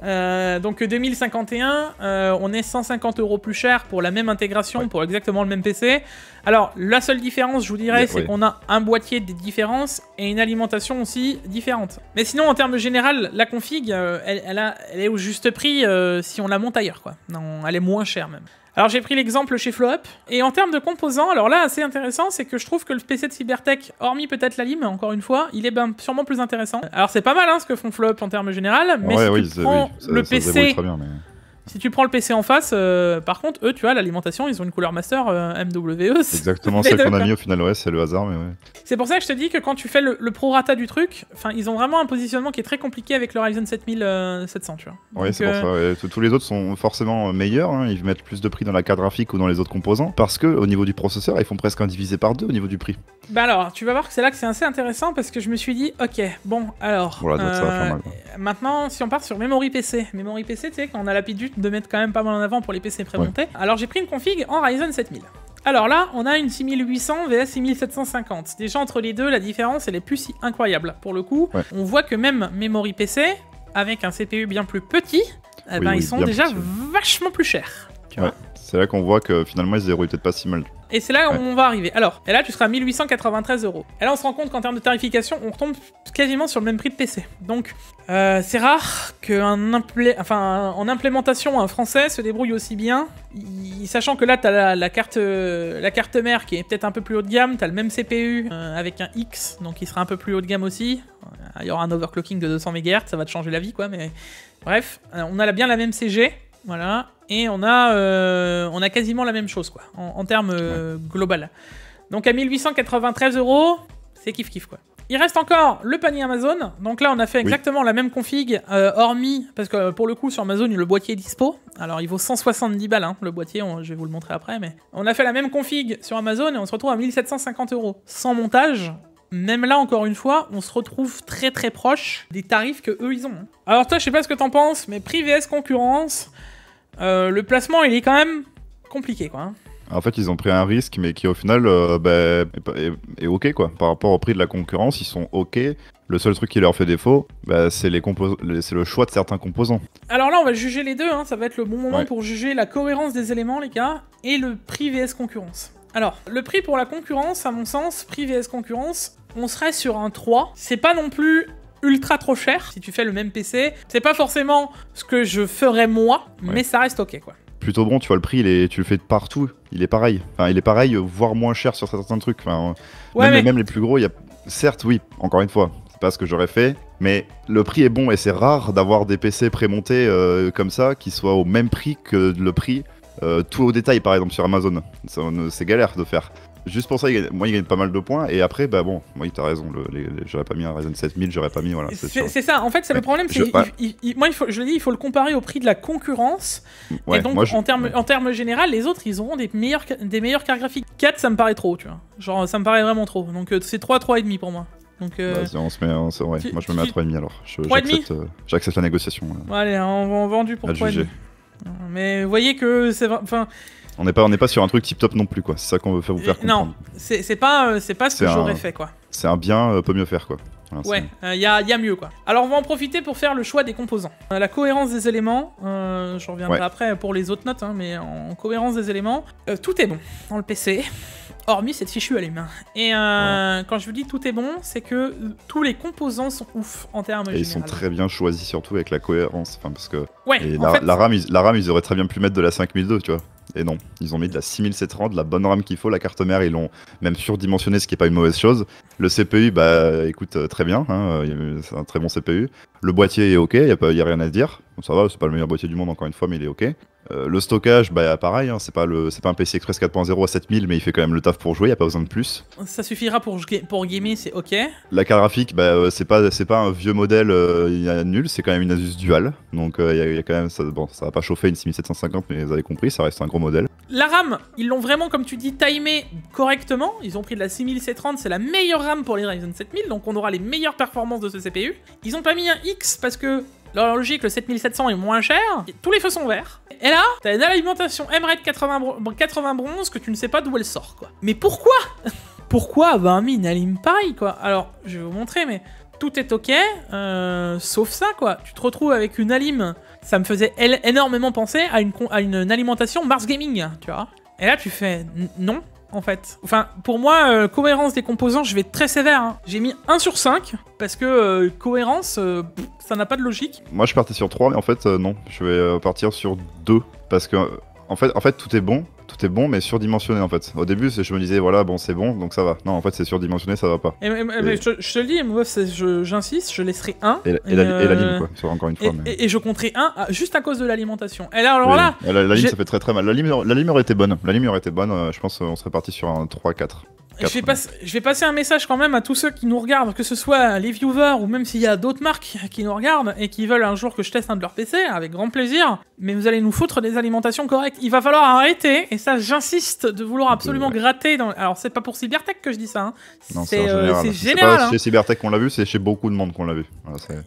Speaker 1: Euh, donc 2051, euh, on est 150 euros plus cher pour la même intégration,
Speaker 2: Ouais.
Speaker 1: pour exactement le même PC. Alors la seule différence, je vous dirais, c'est qu'on a un boîtier de différence et une alimentation aussi différente. Mais sinon, en termes général, la config, euh, elle, elle a- elle est au juste prix si on la monte ailleurs, quoi. Non, elle est moins chère même. Alors j'ai pris l'exemple chez FlowUp, et en termes de composants, alors là, assez intéressant, c'est que je trouve que le PC de Cybertech, hormis peut-être la lime, encore une fois, il est ben, sûrement plus intéressant. Alors c'est pas mal hein, ce que font FlowUp en termes général, mais
Speaker 2: ouais,
Speaker 1: si
Speaker 2: oui,
Speaker 1: tu
Speaker 2: c'est-
Speaker 1: prends
Speaker 2: oui, ça-
Speaker 1: le
Speaker 2: ça
Speaker 1: PC,
Speaker 2: très bien, mais...
Speaker 1: si tu prends le PC en face, euh, par contre, eux, tu vois, l'alimentation, ils ont une couleur master euh, MWE.
Speaker 2: C'est exactement celle qu'on a mis au final, ouais, c'est le hasard, mais ouais.
Speaker 1: C'est pour ça que je te dis que quand tu fais le, le prorata du truc, enfin, ils ont vraiment un positionnement qui est très compliqué avec le Ryzen 7700, tu vois. Donc,
Speaker 2: c'est
Speaker 1: euh,
Speaker 2: pour ça. ouais. Tous- les autres sont forcément meilleurs. hein. Ils mettent plus de prix dans la carte graphique ou dans les autres composants. Parce que au niveau du processeur, ils font presque un divisé par deux au niveau du prix.
Speaker 1: Bah alors, tu vas voir que c'est là que c'est assez intéressant parce que je me suis dit, ok, bon, alors.
Speaker 2: Voilà, donc ça va
Speaker 1: euh,
Speaker 2: faire mal.
Speaker 1: Maintenant, si on part sur Memory PC, Memory PC, tu sais, qu'on a l'habitude de mettre quand même pas mal en avant pour les PC prémontés. Alors, j'ai pris une config en Ryzen 7000. Alors là, on a une 6800 vs 6750. Déjà, entre les deux, la différence, elle est plus si incroyable. Pour le coup,
Speaker 2: Ouais.
Speaker 1: on voit que même Memory PC, avec un CPU bien plus petit, eh ben,
Speaker 2: oui,
Speaker 1: ils sont déjà
Speaker 2: petit,
Speaker 1: vachement plus chers. Tu vois
Speaker 2: Ouais. C'est là qu'on voit que finalement, ils se débrouillent peut-être pas si mal.
Speaker 1: Et c'est là où
Speaker 2: Ouais.
Speaker 1: on va arriver. Alors, et là, tu seras à 1893 euros. Et là, on se rend compte qu'en termes de tarification, on retombe quasiment sur le même prix de PC. Donc, euh, c'est rare qu'un implé- enfin, en implémentation, un français se débrouille aussi bien. Sachant que là, tu as la, la carte, euh, la carte mère qui est peut-être un peu plus haut de gamme. Tu as le même CPU euh, avec un X, donc il sera un peu plus haut de gamme aussi. Il y aura un overclocking de 200 MHz, ça va te changer la vie, quoi. Mais bref, on a bien la même CG. Voilà, et on a, euh, on a quasiment la même chose, quoi, en, en termes euh, global. Donc à 1893 euros, c'est kiff kiff, quoi. Il reste encore le panier Amazon. Donc là, on a fait exactement la même config, euh, hormis, parce que pour le coup, sur Amazon, le boîtier est dispo. Alors, il vaut 170 balles, hein, le boîtier, on- je vais vous le montrer après, mais on a fait la même config sur Amazon et on se retrouve à 1750 euros. Sans montage, même là, encore une fois, on se retrouve très très proche des tarifs que eux ils ont. hein. Alors toi, je sais pas ce que t'en penses, mais prix vs concurrence, euh, le placement il est quand même compliqué quoi. hein.
Speaker 2: En fait, ils ont pris un risque, mais qui au final euh, bah, est, ok quoi. Par rapport au prix de la concurrence, ils sont ok. Le seul truc qui leur fait défaut, bah, c'est les compos- les- c'est le choix de certains composants.
Speaker 1: Alors là, on va juger les deux, hein, ça va être le bon moment
Speaker 2: Ouais.
Speaker 1: pour juger la cohérence des éléments, les gars, et le prix vs concurrence. Alors, le prix pour la concurrence, à mon sens, prix vs concurrence, on serait sur un 3. C'est pas non plus ultra trop cher si tu fais le même PC. C'est pas forcément ce que je ferais moi, mais ça reste ok quoi.
Speaker 2: Plutôt bon, tu vois, le prix, il est, tu le fais de partout. Il est pareil. Enfin, il est pareil, voire moins cher sur certains trucs. Enfin,
Speaker 1: Ouais,
Speaker 2: même,
Speaker 1: mais
Speaker 2: les, même les plus gros, il y a. Certes, oui, encore une fois, c'est pas ce que j'aurais fait, mais le prix est bon et c'est rare d'avoir des PC prémontés euh, comme ça qui soient au même prix que le prix euh, tout au détail, par exemple, sur Amazon. C'est galère de faire. Juste pour ça, il gagne- moi, il gagne pas mal de points. Et après, bah bon, oui, t'as raison. j'aurais pas mis un Ryzen 7000, j'aurais pas mis, voilà, c'est
Speaker 1: ça, en fait, c'est le problème. c'est
Speaker 2: je-
Speaker 1: il-
Speaker 2: ouais.
Speaker 1: il- il- moi, il faut, je le dis, il faut le comparer au prix de la concurrence.
Speaker 2: Ouais,
Speaker 1: et donc,
Speaker 2: moi, je-
Speaker 1: en termes
Speaker 2: ouais.
Speaker 1: en termes général, les autres, ils auront des meilleurs, des meilleures cartes graphiques. 4, ça me paraît trop, tu vois. Genre, ça me paraît vraiment trop. Donc, euh, c'est 3, 3,5 pour moi. Donc, euh,
Speaker 2: Vas-y, on se met, on se- ouais,
Speaker 1: tu-
Speaker 2: moi je me mets à
Speaker 1: tu-
Speaker 2: 3,5 alors. J'accepte euh, j'accepte la négociation.
Speaker 1: allez, on, on vendu pour
Speaker 2: à
Speaker 1: 3,5.
Speaker 2: juger.
Speaker 1: Mais vous voyez que c'est. Enfin,
Speaker 2: On n'est pas, on n'est pas sur un truc tip top non plus, quoi. C'est ça qu'on veut faire vous faire
Speaker 1: non,
Speaker 2: comprendre.
Speaker 1: c'est c'est pas, euh, c'est pas ce que j'aurais fait, quoi.
Speaker 2: C'est un bien euh, peut mieux faire, quoi. Voilà,
Speaker 1: Ouais, il y, a, y a mieux quoi. Alors on va en profiter pour faire le choix des composants. Euh, la cohérence des éléments, euh, je reviendrai
Speaker 2: Ouais.
Speaker 1: après pour les autres notes, hein, mais en cohérence des éléments, euh, tout est bon dans le PC, hormis cette fichue allume. Et euh, quand je vous dis tout est bon, c'est que euh, tous les composants sont ouf en termes
Speaker 2: Et ils sont très bien choisis, surtout avec la cohérence. Enfin, parce que
Speaker 1: Ouais,
Speaker 2: et la,
Speaker 1: fait,
Speaker 2: la RAM, ils, la RAM, ils auraient très bien pu mettre de la 5002, tu vois. Et non, ils ont mis de la 6730, de la bonne RAM qu'il faut. La carte mère, ils l'ont même surdimensionné, ce qui est pas une mauvaise chose. Le CPU, bah écoute, euh, très bien, hein, euh, c'est un très bon CPU. Le boîtier est ok, il n'y a, a rien à dire. Ça va, c'est pas le meilleur boîtier du monde, encore une fois, mais il est ok. Euh, le stockage, bah pareil, hein, c'est pas, le- c'est pas un PC Express 4.0 à 7000, mais il fait quand même le taf pour jouer, il a pas besoin de plus.
Speaker 1: Ça suffira pour, pour gamer, c'est ok.
Speaker 2: La carte graphique, bah, euh, c'est pas, c'est pas un vieux modèle euh, y nul, c'est quand même une Asus Dual. Donc euh, il y, y a quand même, ça, bon, ça va pas chauffer une 6750, mais vous avez compris, ça reste un gros modèle.
Speaker 1: La RAM, ils l'ont vraiment, comme tu dis, timé correctement. Ils ont pris de la 6730, c'est la meilleure RAM pour les Ryzen 7000, donc on aura les meilleures performances de ce CPU. Ils ont pas mis un X parce que, dans leur logique, le 7700 est moins cher. Tous les feux sont verts. Et là, t'as une alimentation MRED 80, bro- 80 bronze que tu ne sais pas d'où elle sort, quoi. Mais pourquoi? Pourquoi avoir mis une alim pareille, quoi? Alors, je vais vous montrer, mais tout est ok, euh, sauf ça, quoi. Tu te retrouves avec une alim, ça me faisait énormément penser à une, à une alimentation Mars Gaming, tu vois. Et là, tu fais non, en fait. Enfin, pour moi, euh, cohérence des composants, je vais être très sévère. hein. J'ai mis 1 sur 5, parce que euh, cohérence, euh, ça n'a pas de logique.
Speaker 2: Moi je partais sur 3, mais en fait non, je vais partir sur 2. Parce que, en fait, en fait, tout est bon, tout est bon, mais surdimensionné en fait. Au début, je me disais, voilà, bon, c'est bon, donc ça va. Non, en fait, c'est surdimensionné, ça va pas.
Speaker 1: Et, et- mais je, je te le dis, moi, je- j'insiste, je laisserai 1.
Speaker 2: Et, la-
Speaker 1: euh,
Speaker 2: lime, quoi, encore une
Speaker 1: Et,
Speaker 2: fois. mais-
Speaker 1: et- je compterai 1 juste à cause de l'alimentation. Et là, alors
Speaker 2: Oui,
Speaker 1: là,
Speaker 2: la, la lime, ça fait très très mal. La lime, la lime aurait été bonne. La lime aurait été bonne. euh, je pense qu'on serait parti sur un 3-4.
Speaker 1: Je vais, pas- je vais passer un message quand même à tous ceux qui nous regardent, que ce soit les viewers ou même s'il y a d'autres marques qui nous regardent et qui veulent un jour que je teste un de leurs PC, avec grand plaisir, mais vous allez nous foutre des alimentations correctes. Il va falloir arrêter, et ça j'insiste, de vouloir absolument gratter dans... Alors c'est pas pour Cybertech que je dis ça, hein.
Speaker 2: C'est
Speaker 1: euh,
Speaker 2: général.
Speaker 1: général.
Speaker 2: pas
Speaker 1: hein.
Speaker 2: chez Cybertech qu'on l'a vu, c'est chez beaucoup de monde qu'on l'a vu. Voilà,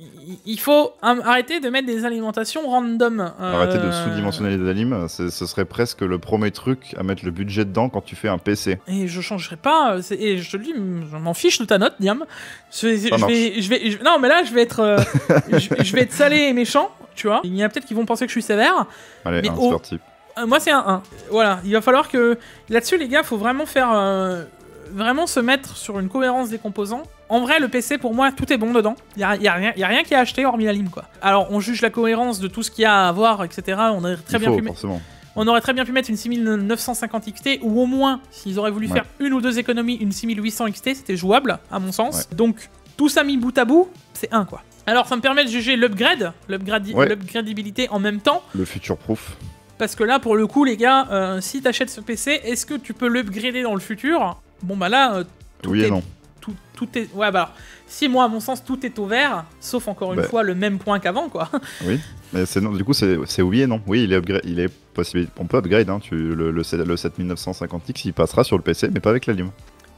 Speaker 1: Il- faut hum, arrêter de mettre des alimentations random. euh,
Speaker 2: Arrêter de sous-dimensionner les alimes, ce serait presque le premier truc à mettre le budget dedans quand tu fais un PC.
Speaker 1: Et je changerai pas. euh, Et je te le dis, je m'en fiche de ta note, Diam. Je vais,
Speaker 2: Ça
Speaker 1: je vais, je vais, je- non, mais là, je vais être, euh, je, vais être salé et méchant, tu vois. Il y en a peut-être qui vont penser que je suis sévère.
Speaker 2: Allez,
Speaker 1: Mais
Speaker 2: un,
Speaker 1: au-. Euh, moi, c'est un 1. Voilà, il va falloir que là-dessus, les gars, faut vraiment faire, euh, vraiment se mettre sur une cohérence des composants. En vrai, le PC, pour moi, tout est bon dedans. Il y a, y a rien, y a rien qui est acheté hormis la lime, quoi. Alors, on juge la cohérence de tout ce qu'il y a à avoir, etc. On aurait très
Speaker 2: Il
Speaker 1: bien
Speaker 2: faut,
Speaker 1: pu mettre-
Speaker 2: forcément.
Speaker 1: on aurait très bien pu mettre une 6950 XT ou au moins, s'ils auraient voulu
Speaker 2: Ouais.
Speaker 1: faire une ou deux économies, une 6800 XT, c'était jouable, à mon sens. Donc, tout ça mis bout à bout, c'est un quoi. Alors, ça me permet de juger l'upgrade,
Speaker 2: Ouais.
Speaker 1: l'upgradabilité en même temps,
Speaker 2: Le future proof.
Speaker 1: Parce que là, pour le coup, les gars, euh, si t'achètes ce PC, est-ce que tu peux l'upgrader dans le futur Bon, bah là, euh, Tout
Speaker 2: Oui
Speaker 1: est-
Speaker 2: et non.
Speaker 1: tout, tout est. Ouais, bah alors, si moi, à mon sens, tout est au vert, sauf encore une
Speaker 2: Bah.
Speaker 1: fois le même point qu'avant, quoi.
Speaker 2: Mais c'est non, du coup, c'est oui et non. Oui, il est, upgra- il est possible. On peut upgrade. Hein, tu, le, le, le 7950X, il passera sur le PC, mais pas avec la lime.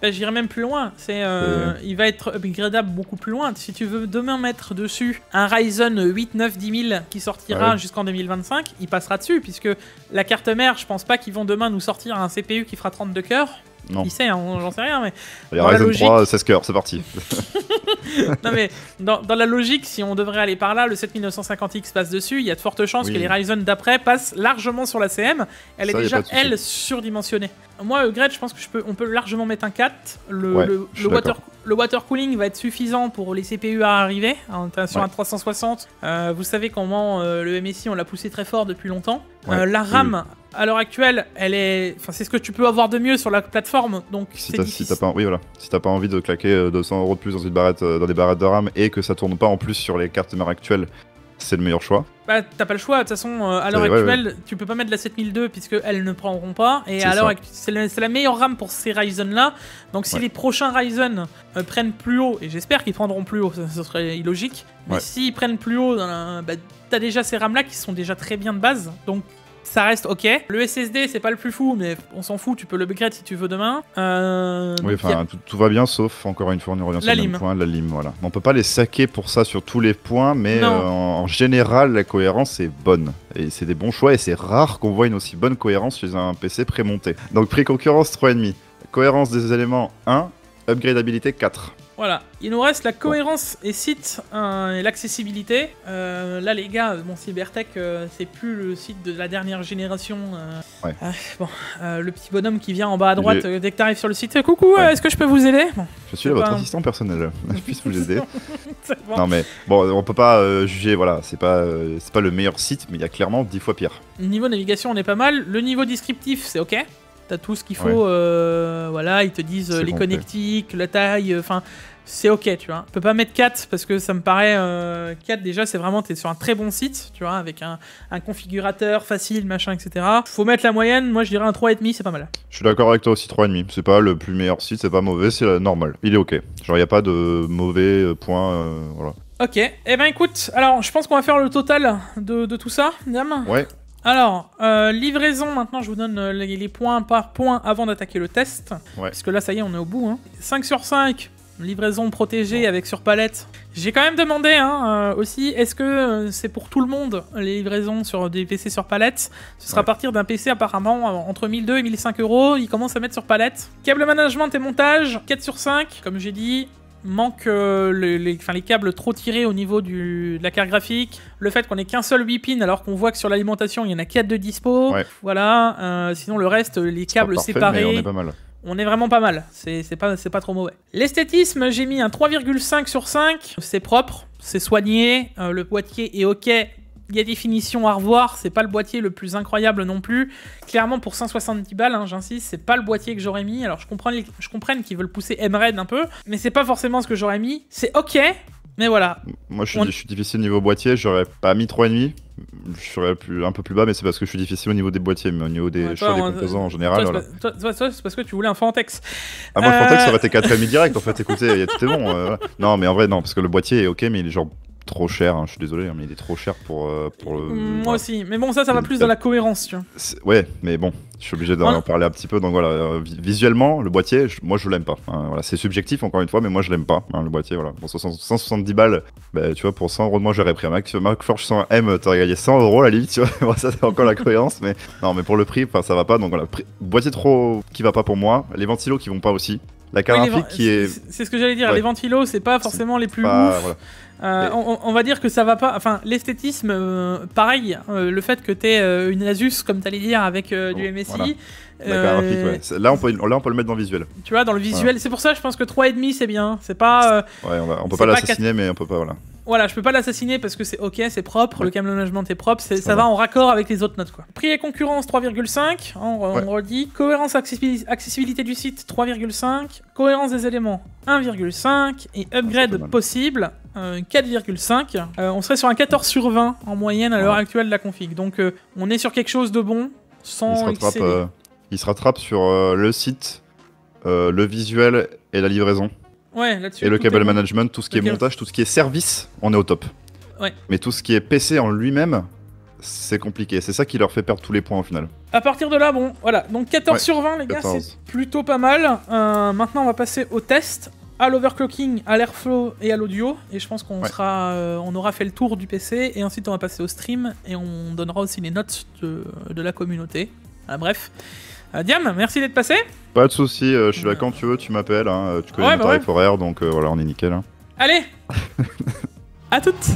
Speaker 1: Bah, J'irai même plus loin. C'est, euh, il va être upgradable beaucoup plus loin. Si tu veux demain mettre dessus un Ryzen 8 9 10000 qui sortira
Speaker 2: Ouais.
Speaker 1: jusqu'en 2025, il passera dessus puisque la carte mère, je pense pas qu'ils vont demain nous sortir un CPU qui fera 32 cœurs.
Speaker 2: Non.
Speaker 1: Qui sait, hein, j'en sais rien, mais Dans
Speaker 2: a
Speaker 1: la
Speaker 2: Ryzen
Speaker 1: logique-
Speaker 2: 3, 16 cœurs, c'est parti.
Speaker 1: non mais dans, dans la logique, si on devrait aller par là, le 7950X passe dessus. Il y a de fortes chances
Speaker 2: Oui.
Speaker 1: que les Ryzen d'après passent largement sur la CM. Elle est
Speaker 2: Ça,
Speaker 1: déjà elle surdimensionnée. Moi, upgrade, je pense que je peux, on peut largement mettre un 4. Le,
Speaker 2: Ouais,
Speaker 1: le, water,
Speaker 2: d'accord.
Speaker 1: le water cooling va être suffisant pour les CPU à arriver. Est sur
Speaker 2: Ouais.
Speaker 1: un 360. Euh, vous savez comment euh, le MSI on l'a poussé très fort depuis longtemps.
Speaker 2: Ouais,
Speaker 1: Euh, la RAM. À l'heure actuelle, elle est, enfin, c'est ce que tu peux avoir de mieux sur la plateforme, donc
Speaker 2: Si t'as si pas, oui, voilà. si t'as pas envie de claquer euh, 200 euros de plus dans, une barrette, euh, dans des barrettes de RAM et que ça tourne pas en plus sur les cartes mères actuelles, c'est le meilleur choix.
Speaker 1: Bah, t'as pas le choix, de toute façon, euh, à l'heure
Speaker 2: Ouais, ouais,
Speaker 1: actuelle, tu peux pas mettre la 7002 puisque elles ne prendront pas. Et actu- c'est la, meilleure RAM pour ces Ryzen là. Donc si
Speaker 2: Ouais.
Speaker 1: les prochains Ryzen euh, prennent plus haut, et j'espère qu'ils prendront plus haut, ce serait illogique. Mais s'ils prennent plus haut, bah, t'as déjà ces RAM là qui sont déjà très bien de base. Donc ça reste ok. Le SSD, c'est pas le plus fou, mais on s'en fout, tu peux l'upgrade si tu veux demain. Euh,
Speaker 2: Oui,
Speaker 1: a-
Speaker 2: enfin, tout, tout va bien, sauf encore une fois, on revient sur
Speaker 1: La
Speaker 2: le
Speaker 1: lime.
Speaker 2: même point, la lime. Voilà. On peut pas les saquer pour ça sur tous les points, mais euh, en, en général, la cohérence est bonne. Et c'est des bons choix, et c'est rare qu'on voit une aussi bonne cohérence chez un PC prémonté. Donc, prix concurrence 3,5. Cohérence des éléments 1, upgradabilité 4.
Speaker 1: Voilà, il nous reste la cohérence et site euh, et l'accessibilité. Euh, là, les gars, bon, Cybertech, euh, c'est plus le site de la dernière génération. euh.
Speaker 2: Ouais.
Speaker 1: Ah, bon, le petit bonhomme qui vient en bas à droite dès que t'arrives sur le site. Coucou,
Speaker 2: Ouais.
Speaker 1: est-ce que je peux vous aider? Bon,
Speaker 2: Je suis là, votre
Speaker 1: pas-
Speaker 2: assistant personnel. Je puisse vous aider.
Speaker 1: bon.
Speaker 2: Non mais bon, on peut pas juger. Voilà, c'est pas c'est pas le meilleur site, mais il y a clairement dix fois pire.
Speaker 1: Niveau navigation, on est pas mal. Le niveau descriptif, c'est ok. T'as tout ce qu'il faut.
Speaker 2: Ouais.
Speaker 1: euh, voilà, ils te disent les
Speaker 2: complet.
Speaker 1: connectiques, la taille, enfin. C'est ok, tu vois. On peut pas mettre 4 parce que ça me paraît. euh, 4 déjà, c'est vraiment, t'es sur un très bon site, tu vois, avec un, un configurateur facile, machin, etc. Faut mettre la moyenne, moi je dirais un 3,5, c'est pas mal.
Speaker 2: Je suis d'accord avec toi aussi, 3,5. C'est pas le plus meilleur site, c'est pas mauvais, c'est normal. Il est ok. Genre, il y a pas de mauvais euh, point. euh, voilà.
Speaker 1: Ok, eh ben écoute, alors je pense qu'on va faire le total de, de tout ça, Dame.
Speaker 2: Ouais.
Speaker 1: Alors, euh, livraison, maintenant je vous donne euh, les, les points par point avant d'attaquer le test.
Speaker 2: Ouais.
Speaker 1: Parce que là, ça y est, on est au bout. Hein. 5 sur 5, livraison protégée avec sur palette. J'ai quand même demandé hein, euh, aussi, est-ce que euh, c'est pour tout le monde les livraisons sur des PC sur palette? Ce sera à partir d'un PC apparemment euh, entre 1002 et 1005 euros. Ils commencent à mettre sur palette. Câble management et montage, 4 sur 5, comme j'ai dit. Manque euh, les, les- enfin, les câbles trop tirés au niveau du, de la carte graphique. Le fait qu'on ait qu'un seul 8 pins alors qu'on voit que sur l'alimentation il y en a 4 de dispo.
Speaker 2: Ouais.
Speaker 1: Voilà. euh, sinon le reste, les câbles
Speaker 2: parfait,
Speaker 1: séparés.
Speaker 2: Mais on est pas mal.
Speaker 1: On est vraiment pas mal, c'est pas, pas trop mauvais. L'esthétisme, j'ai mis un 3,5 sur 5, c'est propre, c'est soigné, euh, le boîtier est ok, il y a des finitions à revoir, c'est pas le boîtier le plus incroyable non plus. Clairement pour 170 balles, hein, j'insiste, c'est pas le boîtier que j'aurais mis. Alors je comprends, je comprends qu'ils veulent pousser M-Red un peu, mais c'est pas forcément ce que j'aurais mis. C'est ok, mais voilà.
Speaker 2: Moi, je suis,
Speaker 1: On-
Speaker 2: je suis difficile niveau boîtier, j'aurais pas mis 3,5. Je serais plus, un peu plus bas, mais c'est parce que je suis difficile au niveau des boîtiers, mais au niveau des
Speaker 1: Ouais,
Speaker 2: choix des composants en général. voilà.
Speaker 1: toi- toi- toi, c'est parce que tu voulais un Fantex.
Speaker 2: Ah, moi,
Speaker 1: Euh,
Speaker 2: que ça aurait été 4,5 direct, en fait, écoutez, bon. euh, voilà. Non, mais en vrai, non, parce que le boîtier est ok, mais il est genre trop cher, hein, je suis désolé, hein, mais il est trop cher pour, euh, pour le.
Speaker 1: Moi
Speaker 2: voilà.
Speaker 1: aussi, mais bon, ça, ça va plus dans la cohérence, tu vois.
Speaker 2: Ouais, mais bon, je suis obligé d'en
Speaker 1: Voilà.
Speaker 2: parler un petit peu. Donc voilà, euh, vi- visuellement, le boîtier, je- moi je l'aime pas. hein, voilà, c'est subjectif encore une fois, mais moi je l'aime pas. hein, le boîtier, voilà. Pour 60 170 balles, bah, tu vois, pour 100 euros de moins, j'aurais pris un Mac, Mac Forge 100M, t'aurais gagné 100 euros la limite, tu vois. Ça c'est encore la cohérence, mais non, mais pour le prix, ça va pas. Donc voilà, boîtier trop qui va pas pour moi, les ventilos qui vont pas aussi, la carte
Speaker 1: Oui, les
Speaker 2: graphique
Speaker 1: ven-
Speaker 2: qui est
Speaker 1: c'est- ce que j'allais dire,
Speaker 2: Ouais.
Speaker 1: les ventilos, c'est pas forcément les plus
Speaker 2: pas,
Speaker 1: ouf.
Speaker 2: voilà.
Speaker 1: Euh,
Speaker 2: Et-
Speaker 1: on, on va dire que ça va pas. Enfin, l'esthétisme, euh, pareil. euh, le fait que t'aies une Asus, comme t'allais dire, avec du
Speaker 2: Bon,
Speaker 1: MSI.
Speaker 2: voilà.
Speaker 1: Euh,
Speaker 2: ouais. Là on, peut, là, on peut le mettre dans le visuel.
Speaker 1: Tu vois, dans le visuel. C'est pour ça, je pense que 3,5 c'est bien. C'est pas. euh,
Speaker 2: Ouais, on, va, on peut pas
Speaker 1: pas
Speaker 2: l'assassiner, mais on peut pas, voilà.
Speaker 1: voilà, je peux pas l'assassiner parce que c'est ok, c'est propre.
Speaker 2: Ouais.
Speaker 1: Le management est propre.
Speaker 2: Ça
Speaker 1: Ça va
Speaker 2: va.
Speaker 1: en raccord avec les autres notes, quoi. Prix et concurrence 3,5. On, redit. Cohérence accessibil- accessibilité du site 3,5. Cohérence des éléments 1,5. Et upgrade
Speaker 2: pas mal.
Speaker 1: possible euh, 4,5. Euh, on serait sur un 14 sur 20 en moyenne à l'heure actuelle de la config. Donc on est sur quelque chose de bon
Speaker 2: il se
Speaker 1: sans
Speaker 2: rattrape,
Speaker 1: excéder.
Speaker 2: euh, il se rattrape sur euh, le site, euh, le visuel et la livraison.
Speaker 1: Ouais, là-dessus.
Speaker 2: Et le cable management, tout ce qui est montage, tout ce qui est service, on est au top.
Speaker 1: Ouais.
Speaker 2: Mais tout ce qui est PC en lui-même, c'est compliqué. C'est ça qui leur fait perdre tous les points au final.
Speaker 1: À partir de là, bon, voilà. Donc 14
Speaker 2: Ouais,
Speaker 1: sur 20, les gars,
Speaker 2: 14.
Speaker 1: c'est plutôt pas mal. Euh, maintenant, on va passer au test, à l'overclocking, à l'airflow et à l'audio. Et je pense qu'on
Speaker 2: Ouais.
Speaker 1: sera, euh, on aura fait le tour du PC. Et ensuite, on va passer au stream et on donnera aussi les notes de, de la communauté. Ah, bref. Euh, Diam, merci d'être passé.
Speaker 2: Pas de souci, euh, je suis là
Speaker 1: Ouais.
Speaker 2: quand tu veux, tu m'appelles. hein, tu connais
Speaker 1: Ouais,
Speaker 2: mon
Speaker 1: bah
Speaker 2: tarif horaire, donc euh, voilà, on est nickel. hein.
Speaker 1: Allez, à toutes.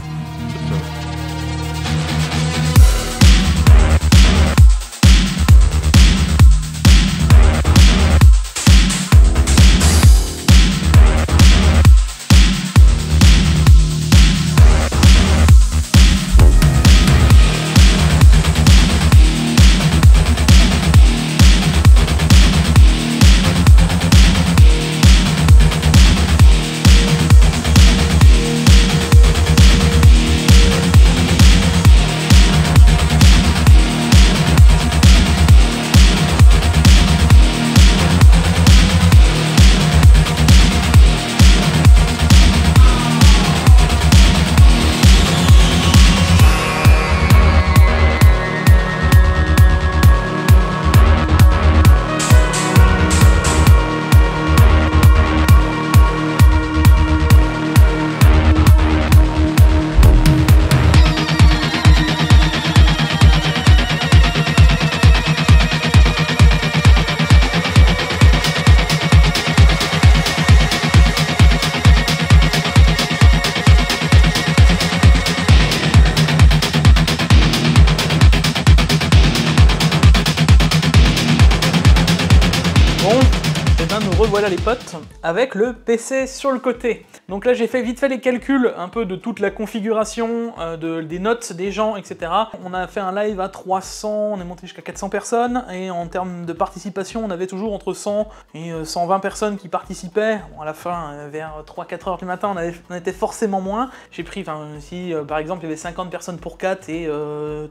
Speaker 1: Revoilà les potes avec le PC sur le côté. Donc là j'ai fait vite fait les calculs un peu de toute la configuration, euh, de, des notes des gens, etc. On a fait un live à 300, on est monté jusqu'à 400 personnes, et en termes de participation on avait toujours entre 100 et 120 euh, personnes qui participaient. Bon, à la fin, euh, vers 3-4 heures du matin, on, avait, était forcément moins. J'ai pris, si par exemple il y avait 50 personnes pour 4 et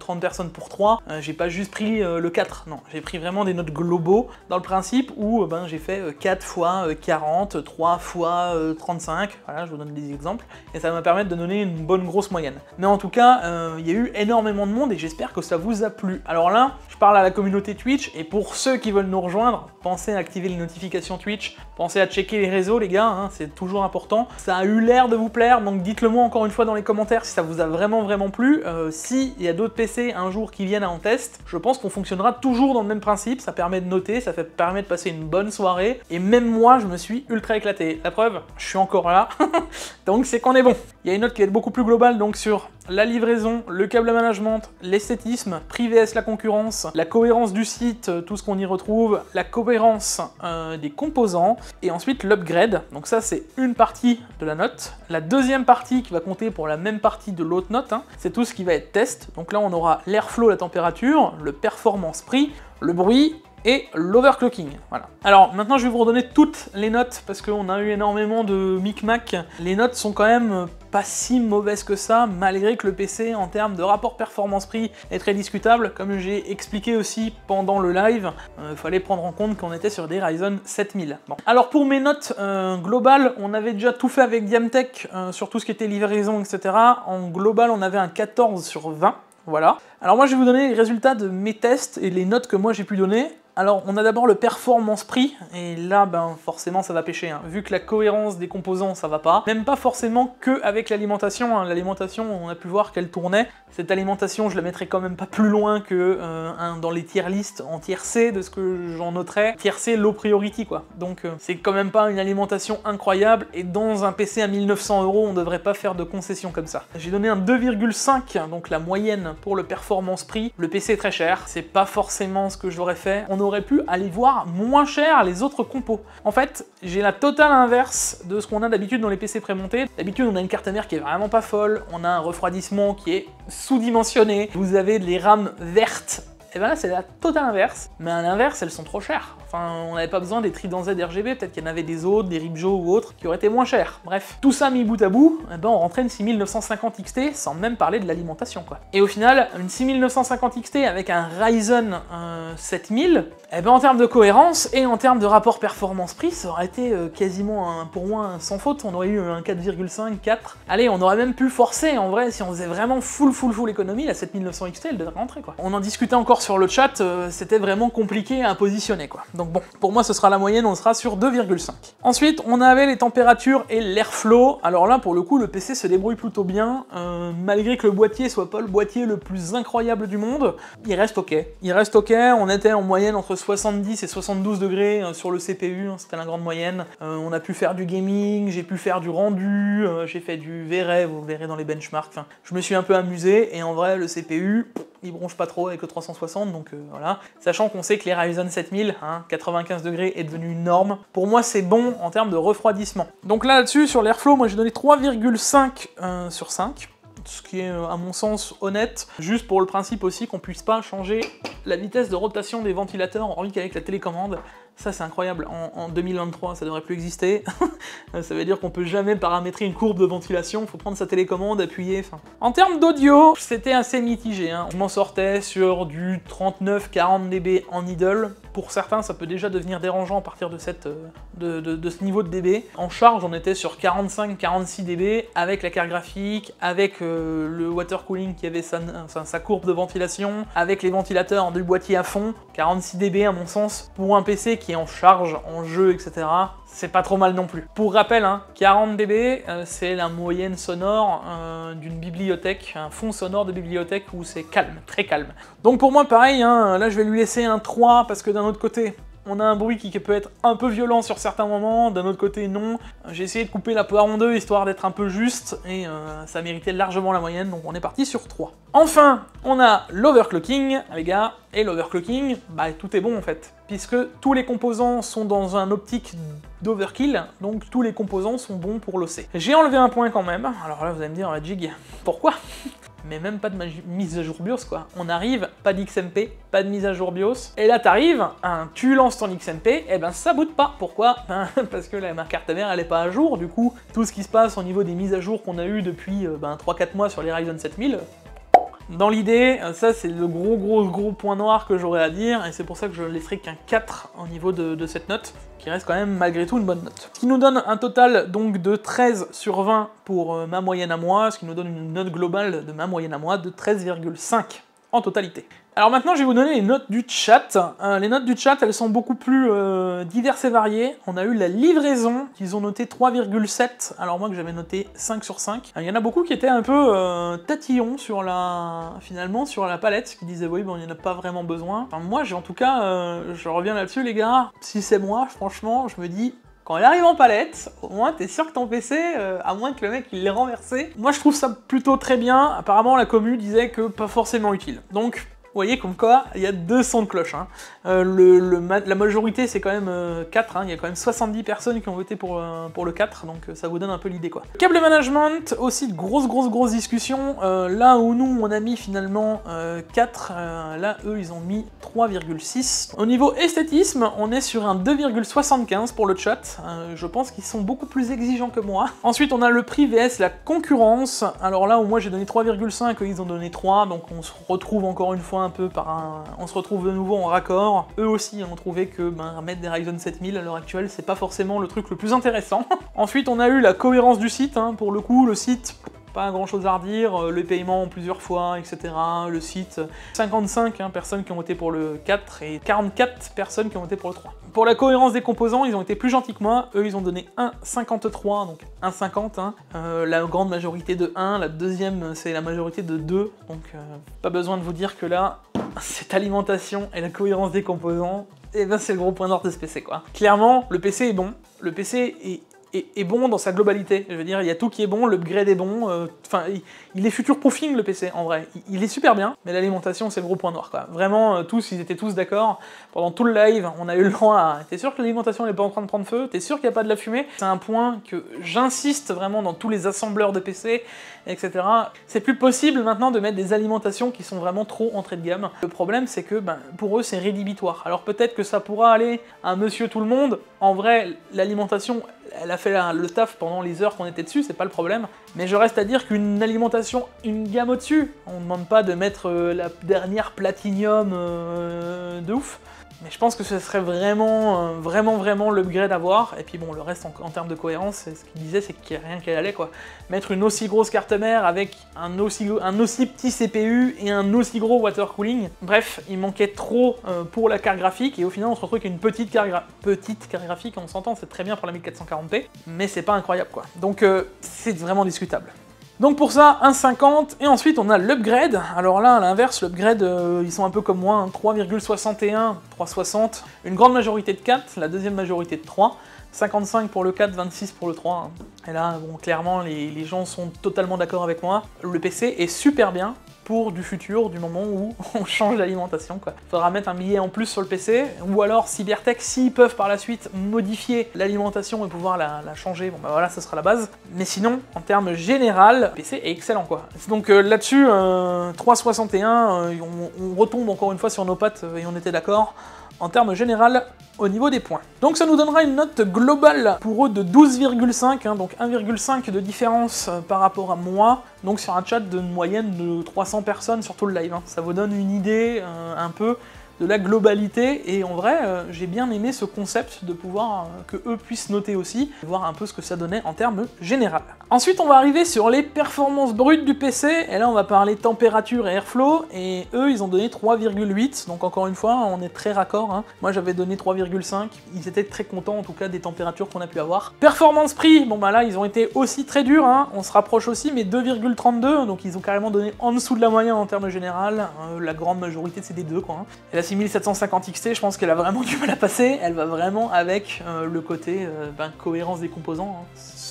Speaker 1: 30 personnes pour 3, j'ai pas juste pris le 4, non, j'ai pris vraiment des notes globaux dans le principe où ben, j'ai fait 4 fois 40, 3 fois 35, voilà, je vous donne des exemples, et ça va me permettre de donner une bonne grosse moyenne. Mais en tout cas, euh, il y a eu énormément de monde et j'espère que ça vous a plu. Alors là, je parle à la communauté Twitch, et pour ceux qui veulent nous rejoindre, pensez à activer les notifications Twitch, pensez à checker les réseaux les gars, hein, c'est toujours important. Ça a eu l'air de vous plaire, donc dites-le moi encore une fois dans les commentaires si ça vous a vraiment vraiment plu. Euh, S'il y a d'autres PC un jour qui viennent en test, je pense qu'on fonctionnera toujours dans le même principe, ça permet de noter, ça permet de passer une bonne soirée, et même moi je me suis ultra éclaté. La preuve, je suis encore là, donc c'est qu'on est bon. Il y a une note qui est beaucoup plus globale donc sur la livraison, le câble management, l'esthétisme, prix vs la concurrence, la cohérence du site, euh, tout ce qu'on y retrouve, la cohérence euh, des composants, et ensuite l'upgrade. Donc ça c'est une partie de la note. La deuxième partie qui va compter pour la même partie de l'autre note, hein, c'est tout ce qui va être test. Donc là on aura l'airflow, la température, le performance prix, le bruit et l'overclocking. Voilà. Alors maintenant je vais vous redonner toutes les notes parce qu'on a eu énormément de micmac. Les notes sont quand même pas si mauvaises que ça, malgré que le PC en termes de rapport performance-prix est très discutable. Comme j'ai expliqué aussi pendant le live, il euh, fallait prendre en compte qu'on était sur des Ryzen 7000. Bon. Alors pour mes notes euh, globales, on avait déjà tout fait avec Diamtech, euh, sur tout ce qui était livraison, etc. En global, on avait un 14 sur 20. Voilà. Alors moi je vais vous donner les résultats de mes tests et les notes que moi j'ai pu donner. Alors, on a d'abord le performance prix, et là, ben, forcément, ça va pêcher. Hein. Vu que la cohérence des composants, ça va pas. Même pas forcément que avec l'alimentation. Hein. L'alimentation, on a pu voir qu'elle tournait. Cette alimentation, je la mettrai quand même pas plus loin que euh, dans les tier list en tier C, de ce que j'en noterais. Tier C, low priority, quoi. Donc, euh, c'est quand même pas une alimentation incroyable, et dans un PC à 1900 euros, on devrait pas faire de concessions comme ça. J'ai donné un 2,5, donc la moyenne pour le performance prix. Le PC est très cher, c'est pas forcément ce que j'aurais fait aurait pu aller voir moins cher les autres compos. En fait, j'ai la totale inverse de ce qu'on a d'habitude dans les PC prémontés. D'habitude, on a une carte mère qui est vraiment pas folle, on a un refroidissement qui est sous-dimensionné, vous avez des rames vertes et ben là, c'est la totale inverse. Mais à l'inverse, elles sont trop chères. On n'avait pas besoin des tridents Z RGB, peut-être qu'il y en avait des autres, des Ripjo ou autres, qui auraient été moins chers. Bref, tout ça mis bout à bout, eh ben on rentrait une 6950 XT sans même parler de l'alimentation, quoi. Et au final, une 6950 XT avec un Ryzen 7000, eh ben en termes de cohérence et en termes de rapport performance-prix, ça aurait été euh, quasiment, pour moi, sans faute. On aurait eu un 4,5, 4. Allez, on aurait même pu forcer, en vrai, si on faisait vraiment full, full, full économie, la 7900 XT, elle devrait rentrer, quoi. On en discutait encore sur le chat, euh, c'était vraiment compliqué à positionner quoi. Bon, pour moi ce sera la moyenne, on sera sur 2,5. Ensuite, on avait les températures et l'airflow. Alors là, pour le coup, le PC se débrouille plutôt bien, euh, malgré que le boîtier soit pas le boîtier le plus incroyable du monde, il reste ok. Il reste ok, on était en moyenne entre 70 et 72 degrés euh, sur le CPU, hein, c'était la grande moyenne. on a pu faire du gaming, j'ai pu faire du rendu, j'ai fait du VRE, vous verrez dans les benchmarks. Je me suis un peu amusé, et en vrai, le CPU, il bronche pas trop avec le 360, donc euh, voilà. Sachant qu'on sait que les Ryzen 7000, 95 degrés est devenu une norme. Pour moi, c'est bon en termes de refroidissement. Donc là-dessus, sur l'airflow, moi j'ai donné 3,5 euh, sur 5 ce qui est euh, à mon sens honnête, juste pour le principe aussi qu'on puisse pas changer la vitesse de rotation des ventilateurs en qu'avec la télécommande. Ça, c'est incroyable. En, 2023, ça devrait plus exister. ça veut dire qu'on peut jamais paramétrer une courbe de ventilation. Il faut prendre sa télécommande, appuyer. En termes d'audio, c'était assez mitigé. Hein. Je m'en sortais sur du 39-40 dB en idle. Pour certains, ça peut déjà devenir dérangeant à partir de, cette, euh, de, ce niveau de dB. En charge, on était sur 45-46 dB avec la carte graphique, avec euh, le water cooling qui avait sa, sa, courbe de ventilation, avec les ventilateurs du boîtier à fond. 46 dB à mon sens, pour un PC qui est en charge, en jeu, etc c'est pas trop mal non plus. Pour rappel, 40 hein, dB, euh, c'est la moyenne sonore d'une bibliothèque, un fond sonore de bibliothèque où c'est calme, très calme. Donc pour moi, pareil, hein, là je vais lui laisser un 3 parce que d'un autre côté, on a un bruit qui peut être un peu violent sur certains moments, d'un autre côté non. J'ai essayé de couper la poire en deux histoire d'être un peu juste, et euh, ça méritait largement la moyenne, donc on est parti sur 3. Enfin, on a l'overclocking, les gars, et l'overclocking, bah tout est bon en fait. puisque tous les composants sont dans un optique d'overkill, donc tous les composants sont bons pour l'OC. J'ai enlevé un point quand même, alors là vous allez me dire, jig, pourquoi? Mais même pas de mise à jour BIOS quoi. On arrive, pas d'XMP, pas de mise à jour BIOS, et là t'arrives, hein, tu lances ton XMP, et eh ben ça boot pas. Pourquoi? Ben, Parce que la, carte mère elle est pas à jour, du coup tout ce qui se passe au niveau des mises à jour qu'on a eu depuis euh, ben, 3-4 mois sur les Ryzen 7000, dans l'idée, ça c'est le gros gros gros point noir que j'aurais à dire, et c'est pour ça que je ne laisserai qu'un 4 au niveau de, cette note, qui reste quand même malgré tout une bonne note. Ce qui nous donne un total donc de 13 sur 20 pour euh, ma moyenne à moi, ce qui nous donne une note globale de ma moyenne à moi de 13,5 en totalité. Alors maintenant, je vais vous donner les notes du chat. Euh, les notes du chat, elles sont beaucoup plus euh, diverses et variées. On a eu la livraison, qu'ils ont noté 3,7, alors moi que j'avais noté 5 sur 5. Il y en a beaucoup qui étaient un peu euh, tatillons sur la, finalement, sur la palette, qui disaient oui, bon, il n'y en a pas vraiment besoin. Moi, en tout cas, je reviens là-dessus, les gars. Si c'est moi, franchement, je me dis, quand il arrive en palette, au moins t'es sûr que ton PC, à moins que le mec il l'ait renversé. Moi je trouve ça plutôt très bien. Apparemment la commu disait que pas forcément utile. Donc voyez comme quoi, il y a deux sons de cloche. Hein. Euh, la majorité, c'est quand même 4. Euh, hein. Il y a quand même 70 personnes qui ont voté pour, euh, pour le 4, donc ça vous donne un peu l'idée quoi. Câble management, aussi de grosses, grosses, grosses discussions. là où nous, on a mis finalement 4, là, eux, ils ont mis 3,6. Au niveau esthétisme, on est sur un 2,75 pour le chat. je pense qu'ils sont beaucoup plus exigeants que moi. Ensuite, on a le prix VS, la concurrence. Alors là où moi j'ai donné 3,5, eux ils ont donné 3, donc on se retrouve encore une fois un peu par un... On se retrouve de nouveau en raccord. Eux aussi ont trouvé que ben, mettre des Ryzen 7000 à l'heure actuelle, c'est pas forcément le truc le plus intéressant. Ensuite, on a eu la cohérence du site. Hein. Pour le coup, le site, pas grand chose à redire, euh, le paiement en plusieurs fois, etc. Le site, 55 hein, personnes qui ont voté pour le 4 et 44 personnes qui ont voté pour le 3. Pour la cohérence des composants, ils ont été plus gentils que moi. Eux, ils ont donné 1,53, donc 1,50. Hein. Euh, la grande majorité de 1, la deuxième, c'est la majorité de 2. Donc, euh, pas besoin de vous dire que là, cette alimentation et la cohérence des composants, et eh ben c'est le gros point d'ordre de ce PC quoi. Clairement, le PC est bon, le PC est est, bon dans sa globalité. Je veux dire, il y a tout qui est bon, l'upgrade est bon. Euh, enfin, il, est future proofing le PC en vrai. Il, est super bien, mais l'alimentation c'est le gros point noir quoi. Vraiment, euh, tous, ils étaient tous d'accord. Pendant tout le live, on a eu le droit à. T'es sûr que l'alimentation n'est pas en train de prendre feu? T'es sûr qu'il n'y a pas de la fumée? C'est un point que j'insiste vraiment dans tous les assembleurs de PC, etc. C'est plus possible maintenant de mettre des alimentations qui sont vraiment trop entrée de gamme. Le problème, c'est que ben, pour eux, c'est rédhibitoire. Alors peut-être que ça pourra aller à monsieur tout le monde. En vrai, l'alimentation, elle a fait le taf pendant les heures qu'on était dessus, c'est pas le problème. Mais je reste à dire qu'une alimentation, une gamme au-dessus, on ne demande pas de mettre euh, la dernière platinium euh, de ouf. Mais je pense que ce serait vraiment, euh, vraiment, vraiment l'upgrade à voir. Et puis bon, le reste en, termes de cohérence, ce qu'il disait, c'est qu'il n'y a rien qui allait quoi. Mettre une aussi grosse carte mère avec un aussi, petit CPU et un aussi gros water cooling. Bref, il manquait trop euh, pour la carte graphique et au final on se retrouve avec une petite carte, petite carte graphique, on s'entend, c'est très bien pour la 1440p, mais c'est pas incroyable quoi. Donc euh, c'est vraiment discutable. Donc pour ça, 1,50, et ensuite on a l'upgrade. Alors là, à l'inverse, l'upgrade, euh, ils sont un peu comme moi, 3,61, hein. 3,60, une grande majorité de 4, la deuxième majorité de 3, 55 pour le 4, 26 pour le 3. Hein. Et là, bon, clairement, les, les gens sont totalement d'accord avec moi. Le PC est super bien, pour du futur, du moment où on change d'alimentation. Il faudra mettre un billet en plus sur le PC, ou alors Cybertech, s'ils peuvent par la suite modifier l'alimentation et pouvoir la, changer, bon bah voilà, ça sera la base. Mais sinon, en termes général, PC est excellent quoi. Donc euh, là-dessus, 361, euh, euh, on, retombe encore une fois sur nos pattes et on était d'accord en termes général au niveau des points. Donc ça nous donnera une note globale pour eux de 12,5, hein, donc 1,5 de différence euh, par rapport à moi, donc sur un chat de moyenne de 300 personnes sur tout le live. Hein. Ça vous donne une idée euh, un peu de la globalité, et en vrai, euh, j'ai bien aimé ce concept de pouvoir que eux puissent noter aussi, voir un peu ce que ça donnait en termes général. Ensuite, on va arriver sur les performances brutes du PC, et là on va parler température et airflow, et eux ils ont donné 3,8, donc encore une fois, on est très raccord. Hein. Moi j'avais donné 3,5, ils étaient très contents en tout cas des températures qu'on a pu avoir. Performance prix, bon bah là ils ont été aussi très durs, hein. on se rapproche aussi, mais 2,32, donc ils ont carrément donné en dessous de la moyenne en termes général, euh, la grande majorité c'est des deux quoi. Hein. 6750 XT, je pense qu'elle a vraiment du mal à passer, elle va vraiment avec euh, le côté euh, ben, cohérence des composants,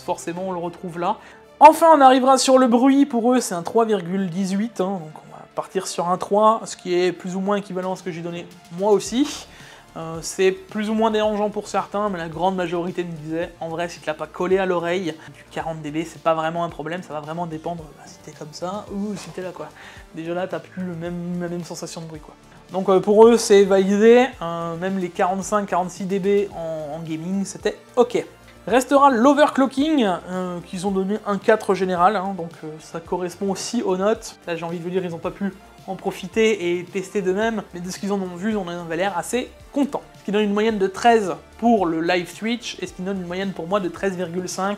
Speaker 1: forcément on le retrouve là. Enfin, on arrivera sur le bruit, pour eux c'est un 3,18, hein, donc on va partir sur un 3, ce qui est plus ou moins équivalent à ce que j'ai donné moi aussi. Euh, c'est plus ou moins dérangeant pour certains, mais la grande majorité me disait, en vrai, si tu l'as pas collé à l'oreille, du 40 dB, c'est pas vraiment un problème, ça va vraiment dépendre bah, si t'es comme ça ou si t'es là, quoi. Déjà là, t'as plus la même sensation de bruit, quoi. Donc euh, pour eux, c'est validé, euh, même les 45-46 dB en, gaming, c'était ok. Restera l'overclocking, qu'ils ont donné un 4 général, hein, donc ça correspond aussi aux notes. Là j'ai envie de vous dire, ils n'ont pas pu en profiter et tester d'eux-mêmes, mais de ce qu'ils en ont vu, on avait l'air assez content. Ce qui donne une moyenne de 13 pour le live Twitch, et ce qui donne une moyenne pour moi de 13,5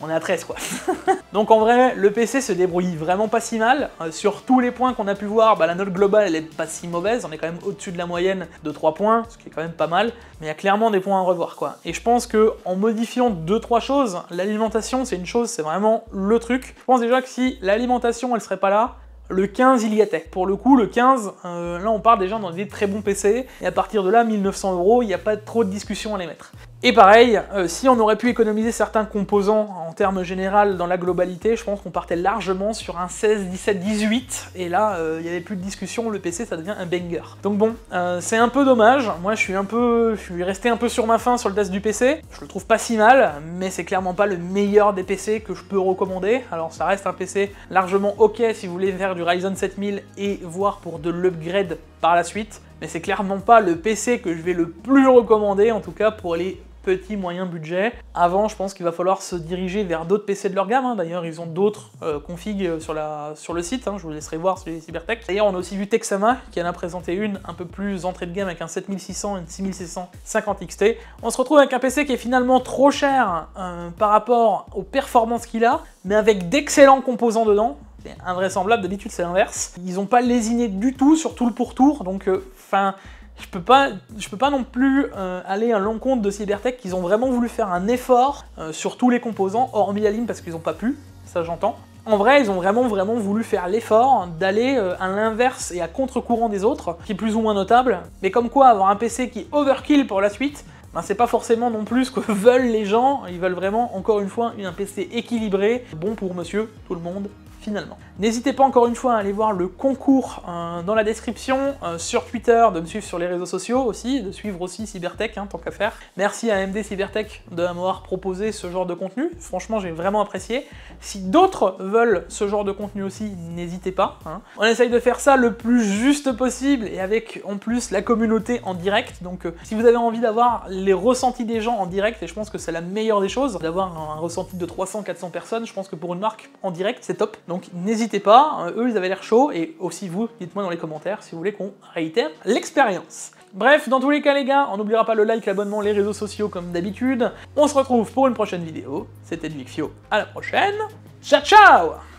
Speaker 1: on est à 13 quoi. Donc en vrai, le PC se débrouille vraiment pas si mal. Euh, sur tous les points qu'on a pu voir, bah, la note globale elle est pas si mauvaise, on est quand même au-dessus de la moyenne de 3 points, ce qui est quand même pas mal, mais il y a clairement des points à revoir quoi. Et je pense que en modifiant 2-3 choses, l'alimentation c'est une chose, c'est vraiment le truc. Je pense déjà que si l'alimentation elle serait pas là, le 15, il y était. Pour le coup, le 15, euh, là on parle déjà dans des très bons PC, et à partir de là, 1900 euros, il n'y a pas trop de discussion à les mettre. Et pareil, euh, si on aurait pu économiser certains composants en termes général dans la globalité, je pense qu'on partait largement sur un 16, 17, 18, et là, euh, il n'y avait plus de discussion, le PC ça devient un banger. Donc bon, euh, c'est un peu dommage, moi je suis un peu, je suis resté un peu sur ma faim sur le test du PC, je le trouve pas si mal, mais c'est clairement pas le meilleur des PC que je peux recommander, alors ça reste un PC largement ok si vous voulez faire du Ryzen 7000 et voir pour de l'upgrade par la suite, mais c'est clairement pas le PC que je vais le plus recommander, en tout cas pour les petit moyen budget. Avant, je pense qu'il va falloir se diriger vers d'autres PC de leur gamme. Hein. D'ailleurs, ils ont d'autres euh, configs euh, sur, la, sur le site. Hein. Je vous laisserai voir sur les Cybertech. D'ailleurs, on a aussi vu Texama qui en a présenté une un peu plus entrée de gamme avec un 7600 et une 6650 XT. On se retrouve avec un PC qui est finalement trop cher euh, par rapport aux performances qu'il a, mais avec d'excellents composants dedans. C'est invraisemblable, d'habitude c'est l'inverse. Ils n'ont pas lésiné du tout sur tout le pourtour, donc enfin je peux pas, peux pas non plus euh, aller à l'encontre de Cybertech qu'ils ont vraiment voulu faire un effort euh, sur tous les composants, hormis la ligne parce qu'ils ont pas pu, ça j'entends. En vrai, ils ont vraiment vraiment voulu faire l'effort d'aller euh, à l'inverse et à contre-courant des autres, qui est plus ou moins notable. Mais comme quoi, avoir un PC qui overkill pour la suite, ben, c'est pas forcément non plus ce que veulent les gens. Ils veulent vraiment, encore une fois, un PC équilibré, bon pour monsieur, tout le monde, finalement. N'hésitez pas encore une fois à aller voir le concours euh, dans la description, euh, sur Twitter, de me suivre sur les réseaux sociaux aussi, de suivre aussi Cybertech, hein, tant qu'à faire. Merci à AMD Cybertech de m'avoir proposé ce genre de contenu, franchement j'ai vraiment apprécié. Si d'autres veulent ce genre de contenu aussi, n'hésitez pas. Hein. On essaye de faire ça le plus juste possible et avec en plus la communauté en direct, donc euh, si vous avez envie d'avoir les ressentis des gens en direct, et je pense que c'est la meilleure des choses, d'avoir un ressenti de 300-400 personnes, je pense que pour une marque en direct c'est top, donc n'hésitez pas, hein, eux ils avaient l'air chaud, et aussi vous, dites-moi dans les commentaires si vous voulez qu'on réitère l'expérience. Bref, dans tous les cas les gars, on n'oubliera pas le like, l'abonnement, les réseaux sociaux comme d'habitude. On se retrouve pour une prochaine vidéo. C'était Fio, à la prochaine. Ciao ciao